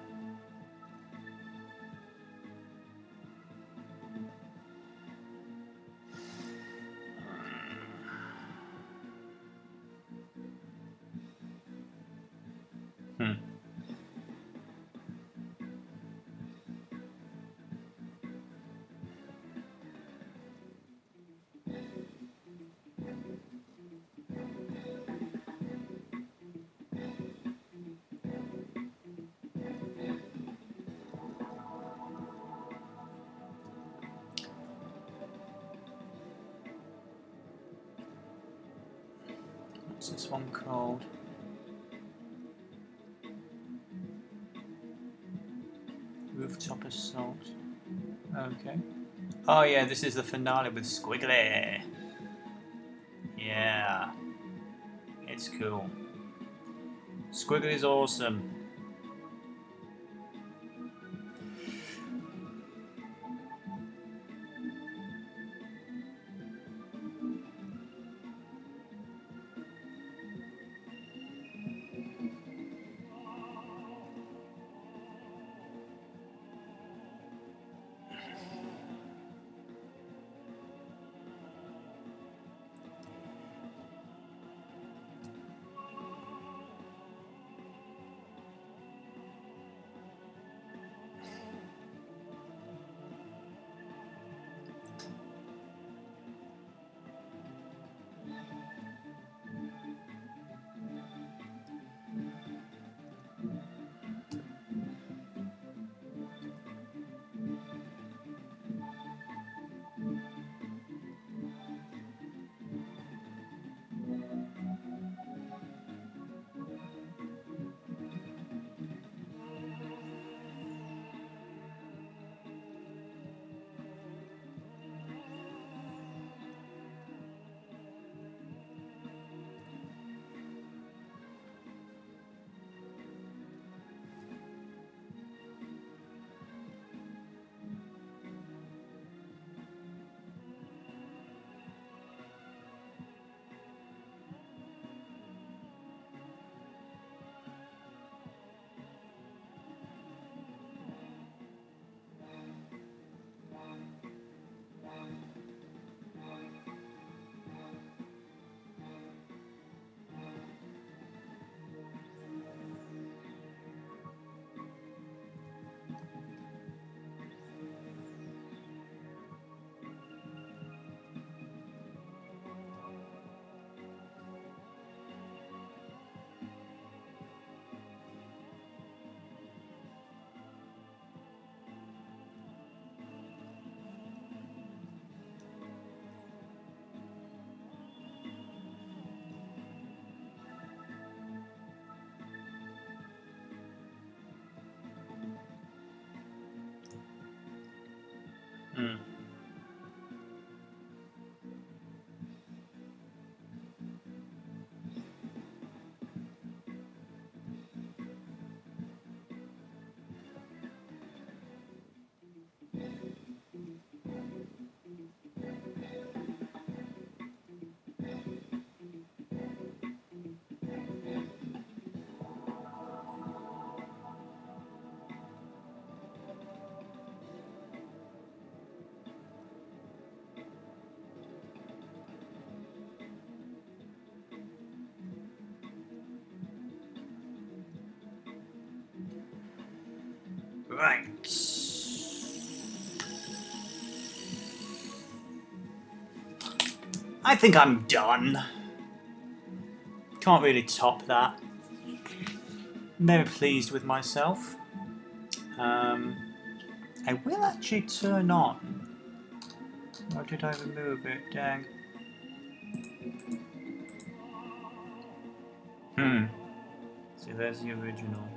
What's this one called? Rooftop Assault. Okay. Oh yeah, this is the finale with Squigly. Yeah. It's cool. Squigly's awesome. Right. I think I'm done. Can't really top that. Very pleased with myself. Um, I will actually turn on. Or did I remove it? Dang. Hmm. See, there's the original.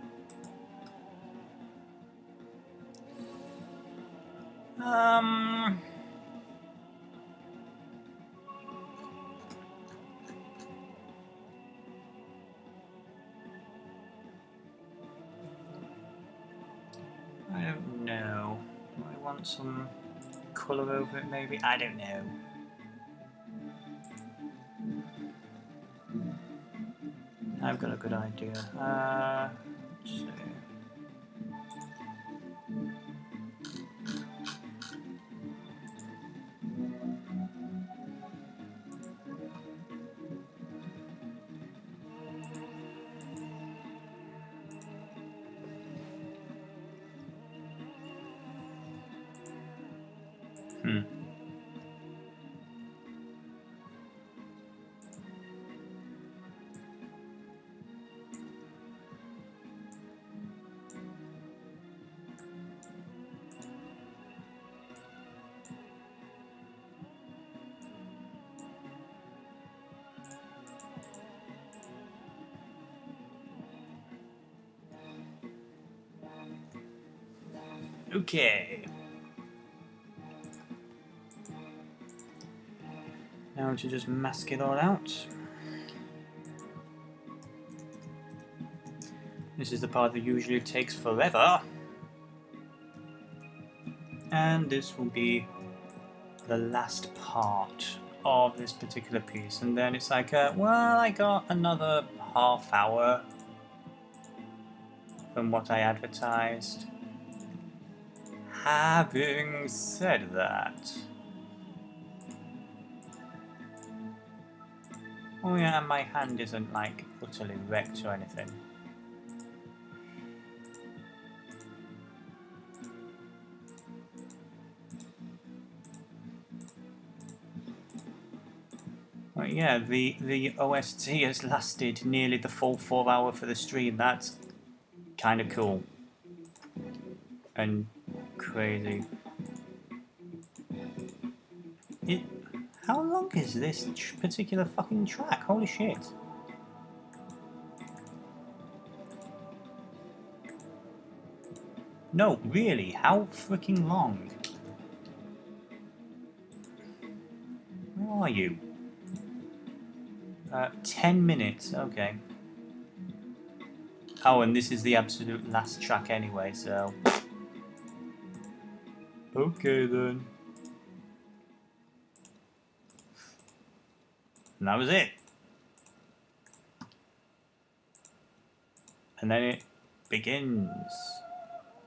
Maybe? I don't know. I've got a good idea. Okay. Now to just mask it all out. This is the part that usually takes forever. And this will be the last part of this particular piece. And then it's like, well, I got another half hour from what I advertised. Having said that, oh yeah, my hand isn't like utterly wrecked or anything. Well, yeah, the the OST has lasted nearly the full four hour for the stream. That's kind of cool and crazy. It. How long is this particular fucking track? Holy shit! No, really, how freaking long? Where are you? Uh, 10 minutes, okay. Oh, and this is the absolute last track anyway, so. Okay then. And that was it. And then it begins.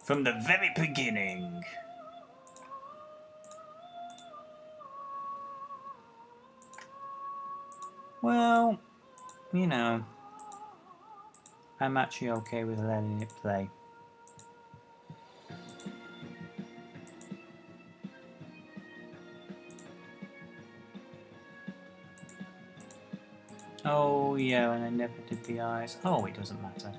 From the very beginning. Well, you know, I'm actually okay with letting it play. Oh yeah, and I never did the eyes. Oh, it doesn't matter.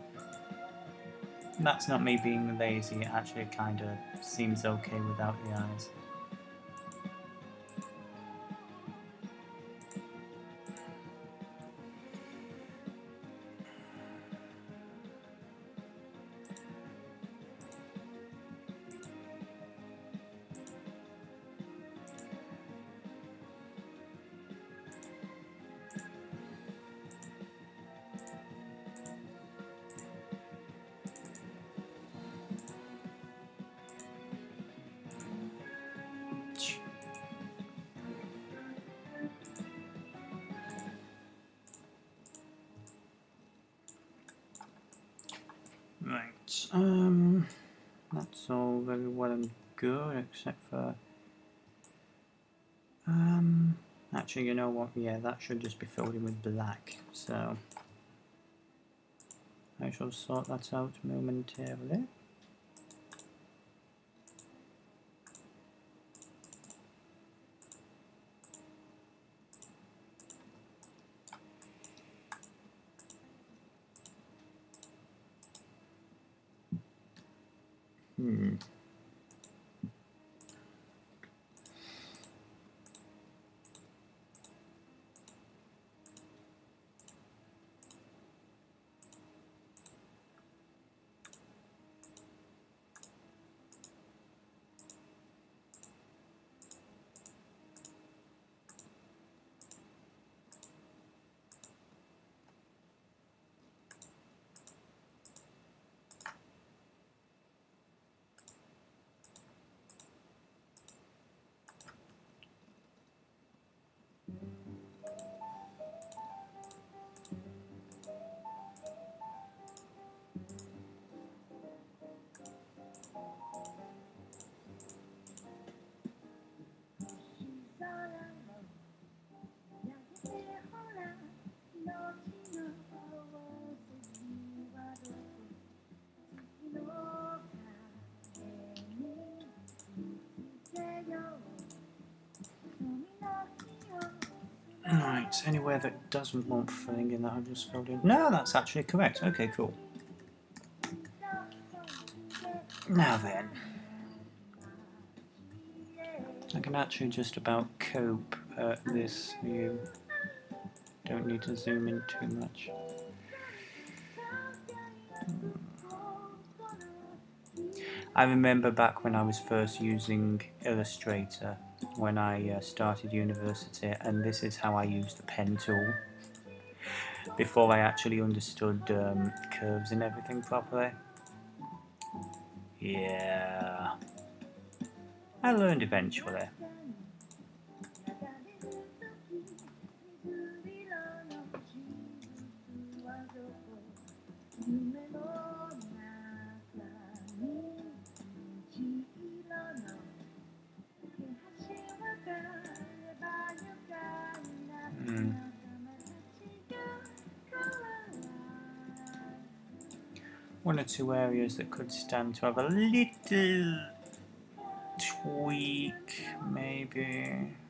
That's not me being lazy, it actually kind of seems okay without the eyes. Except for, um, actually, you know what, yeah, that should just be filled in with black, so, I shall sort that out momentarily. Right, anywhere that doesn't want filling in that I've just filled in. No, that's actually correct. Okay, cool. Now then, I can actually just about cope at this view. Don't need to zoom in too much. Hmm. I remember back when I was first using Illustrator when I uh, started university and this is how I used the pen tool before I actually understood um, curves and everything properly. Yeah. I learned eventually. Two areas that could stand to have a little tweak, maybe. Maybe.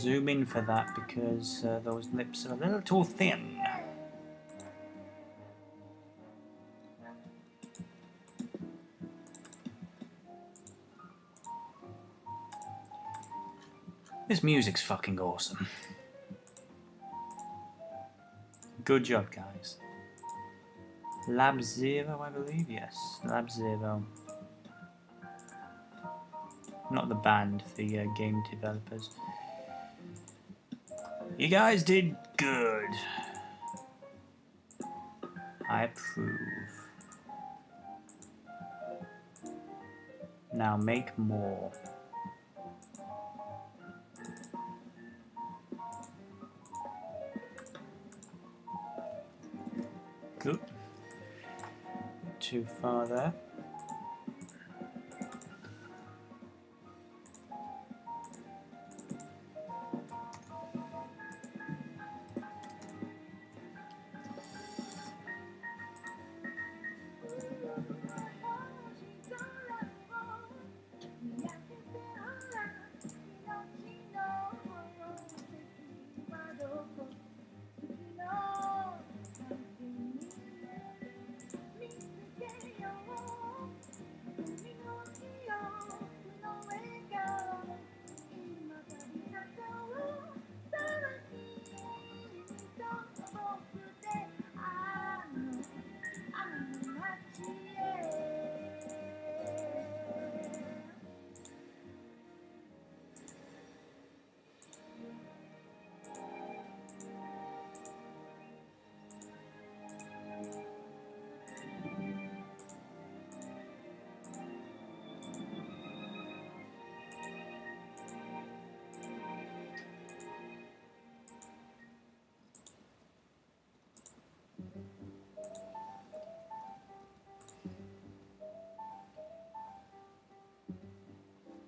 Zoom in for that because uh, those lips are a little too thin. This music's fucking awesome. Good job, guys. Lab Zero, I believe, yes. Lab Zero. Not the band, the uh, game developers. You guys did good. I approve. Now make more. Good. Too far there.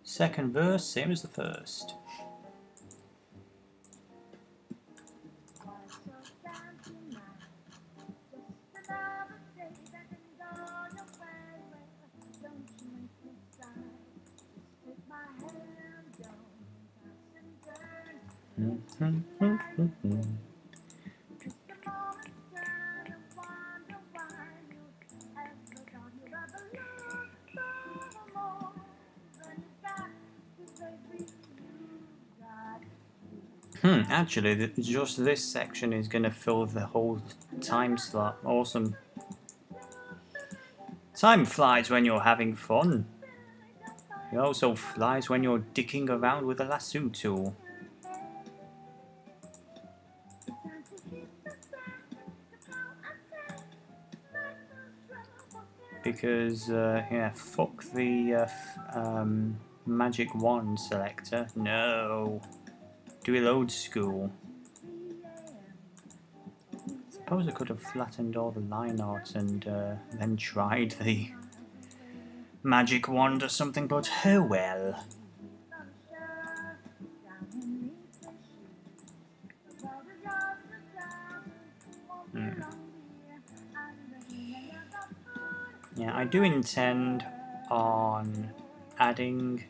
Second verse, same as the first. Actually, just this section is going to fill the whole time slot. Awesome. Time flies when you're having fun. It also flies when you're dicking around with a lasso tool. Because, uh, yeah, fuck the uh, um, magic wand selector. No. Do it old school. Suppose I could have flattened all the line art and uh, then tried the magic wand or something, but oh well. Hmm. Yeah, I do intend on adding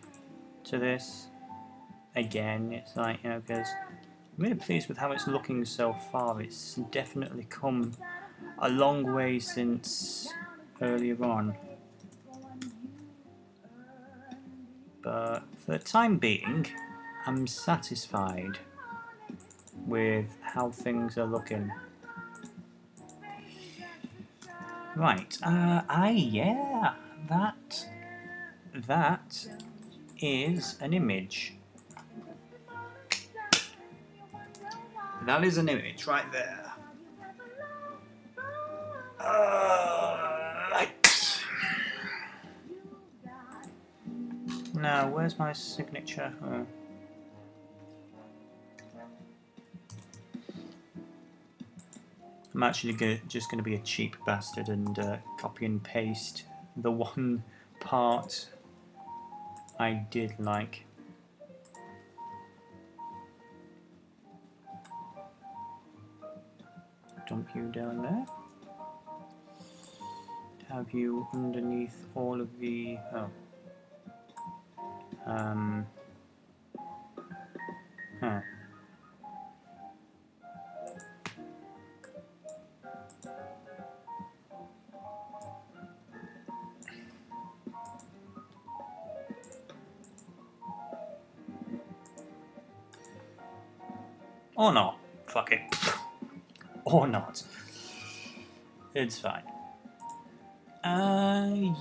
to this again. It's like, you know, because I'm really pleased with how it's looking so far. It's definitely come a long way since earlier on. But for the time being, I'm satisfied with how things are looking. Right, uh, I, yeah, that, that is an image. That is an image right there. Uh, right. Now, where's my signature? Oh. I'm actually just going to be a cheap bastard and uh, copy and paste the one part I did like. Dump you down there. Have you underneath all of the... oh. Um... Huh. Or not. It. or not. It's fine. Uh,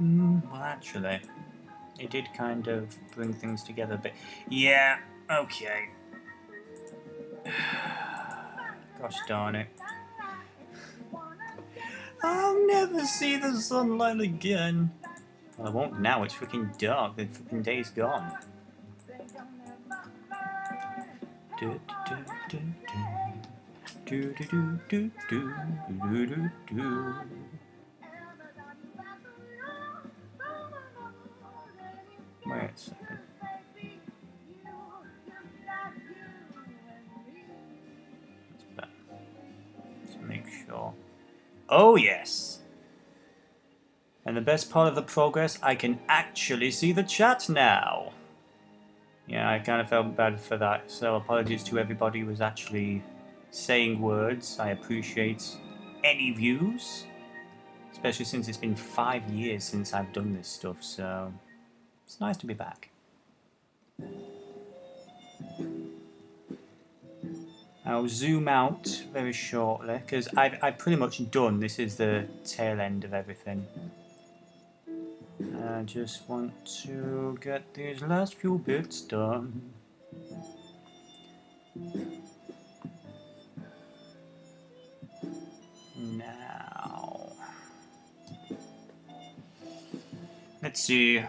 well, actually, it did kind of bring things together But Yeah, okay. Gosh darn it. I'll never see the sunlight again. Well, I won't now, it's freaking dark. The freaking day's gone. Do, do, do, do, do, do, do, do, do, do. Wait make sure. Oh yes! And the best part of the progress, I can actually see the chat now. Yeah, I kind of felt bad for that, so apologies to everybody who was actually saying words. I appreciate any views, especially since it's been five years since I've done this stuff, so it's nice to be back. I'll zoom out very shortly because I've, I've pretty much done, this is the tail end of everything. I just want to get these last few bits done. Let's see.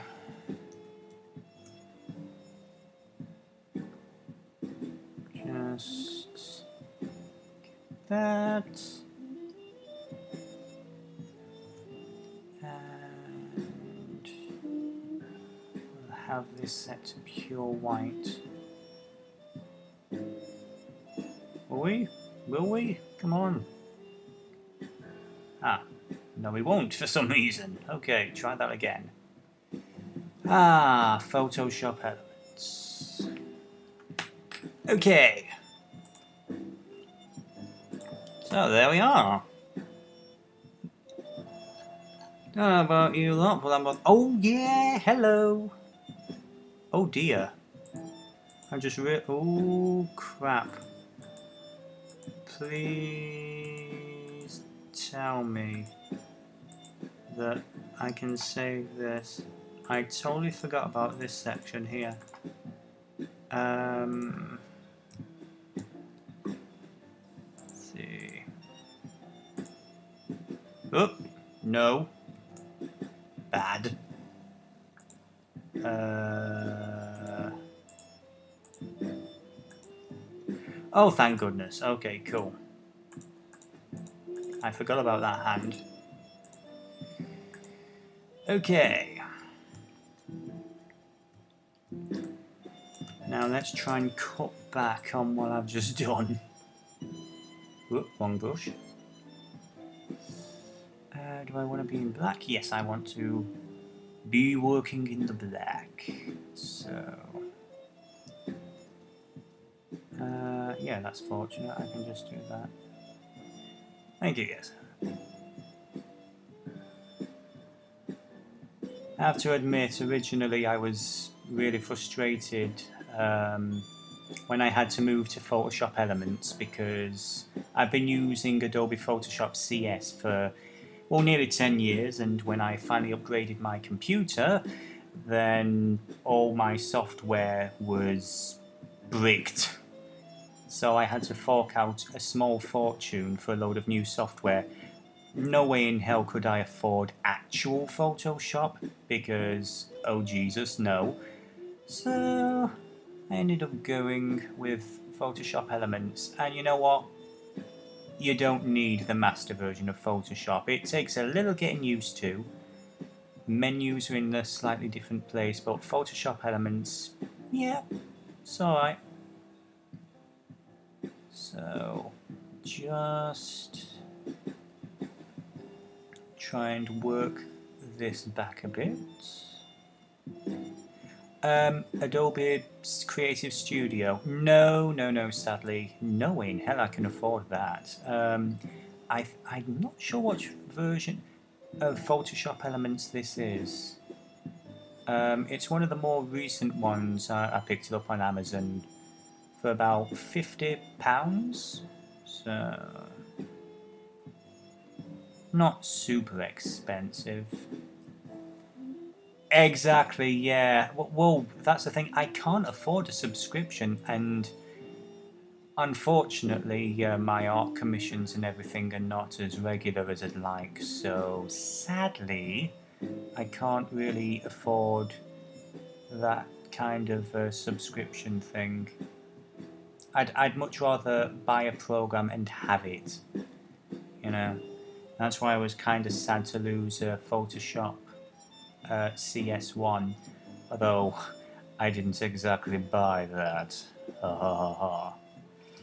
Just that. and have this set to pure white. Will we? Will we? Come on. Ah, no we won't for some reason. Okay, try that again. Ah, Photoshop elements. Okay. So there we are. Don't about you lot, but I'm both. Oh yeah, hello. Oh dear. I just re- Oh crap. Please tell me that I can save this. I totally forgot about this section here. Um, see. Oh, no. Bad. Uh, oh, thank goodness. Okay, cool. I forgot about that hand. Okay. Let's try and cut back on what I've just done. Whoop, wrong brush. Uh, do I want to be in black? Yes, I want to be working in the black. So... Uh, yeah, that's fortunate. I can just do that. Thank you, yes. I have to admit, originally I was really frustrated um, when I had to move to Photoshop Elements because I've been using Adobe Photoshop CS for well nearly 10 years and when I finally upgraded my computer then all my software was bricked so I had to fork out a small fortune for a load of new software. No way in hell could I afford actual Photoshop because, oh Jesus, no. So I ended up going with Photoshop Elements and you know what? You don't need the master version of Photoshop. It takes a little getting used to. Menus are in a slightly different place, but Photoshop Elements, yeah, it's alright. So just try and work this back a bit. Um, Adobe Creative Studio. No, no, no, sadly. No way hell I can afford that. Um, I, I'm not sure which version of Photoshop Elements this is. Um, it's one of the more recent ones. I, I picked it up on Amazon for about fifty pounds. So not super expensive. Exactly, yeah. Well, that's the thing. I can't afford a subscription, and unfortunately, uh, my art commissions and everything are not as regular as I'd like. So sadly, I can't really afford that kind of uh, subscription thing. I'd, I'd much rather buy a program and have it. You know, that's why I was kind of sad to lose uh, Photoshop uh, CS1, although I didn't exactly buy that. Ha ha ha ha.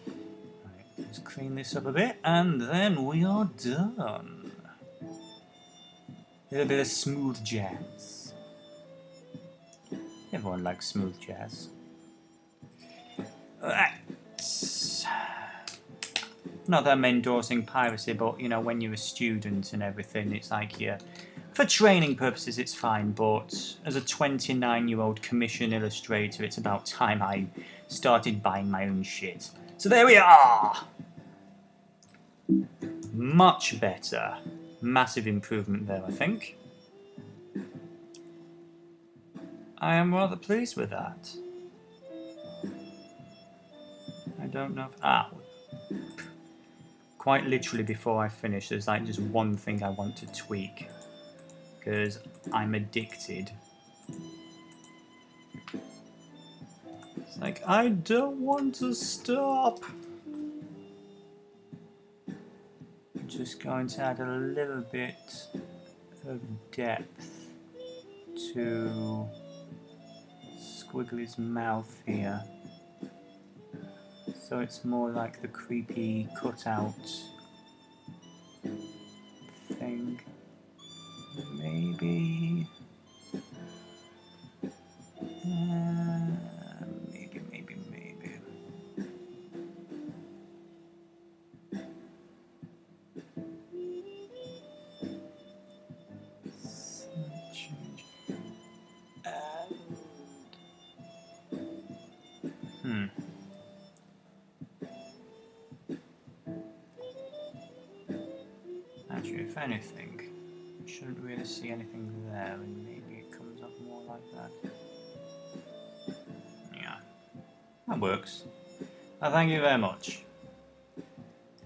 Right, let's clean this up a bit, and then we are done. A little bit of smooth jazz. Everyone likes smooth jazz. Right. Not that I'm endorsing piracy, but you know, when you're a student and everything, it's like yeah, for training purposes, it's fine. But as a 29 year old commission illustrator, it's about time I started buying my own shit. So there we are! Much better. Massive improvement there, I think. I am rather pleased with that. I don't know if... Ah. Quite literally before I finish, there's like just one thing I want to tweak. Because I'm addicted. It's like, I don't want to stop. I'm just going to add a little bit of depth to Squigly's mouth here so it's more like the creepy cutout that works. Well, thank you very much.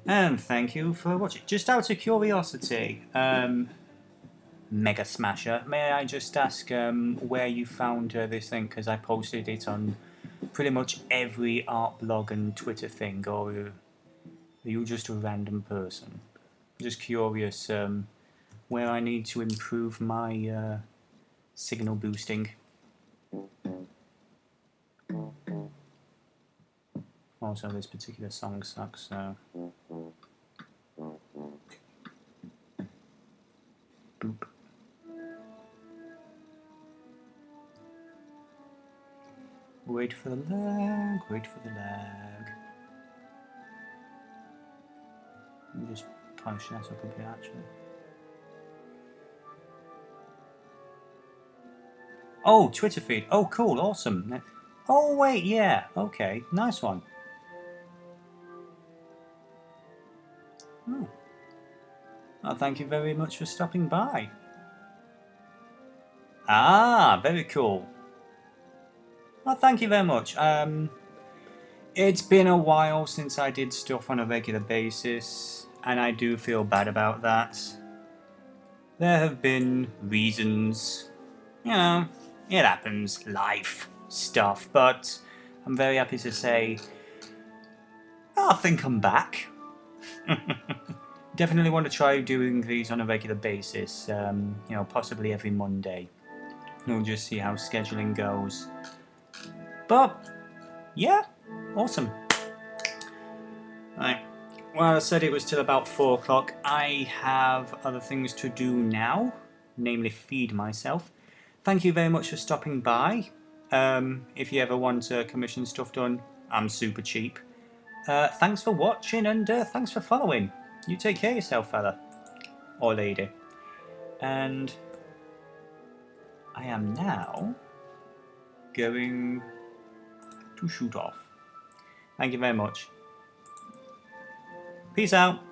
And thank you for watching. Just out of curiosity, um, Mega Smasher, may I just ask um, where you found uh, this thing? Because I posted it on pretty much every art blog and Twitter thing, or are you just a random person? Just curious um, where I need to improve my uh, signal boosting. Also, this particular song sucks, so. Boop. Wait for the lag, wait for the lag. Let me just punch that up a bit actually. Oh, Twitter feed. Oh, cool, awesome. Oh, wait, yeah. Okay, nice one. Thank you very much for stopping by. Ah, very cool. Well, thank you very much. Um, it's been a while since I did stuff on a regular basis, and I do feel bad about that. There have been reasons, you know, it happens, life, stuff, but I'm very happy to say I think I'm back. Definitely want to try doing these on a regular basis, um, you know, possibly every Monday. We'll just see how scheduling goes. But, yeah, awesome. Right. Well, I said it was till about 4 o'clock. I have other things to do now, namely feed myself. Thank you very much for stopping by. Um, if you ever want to commission stuff done, I'm super cheap. Uh, thanks for watching and uh, thanks for following. You take care of yourself, fella. Or lady. And I am now going to shoot off. Thank you very much. Peace out.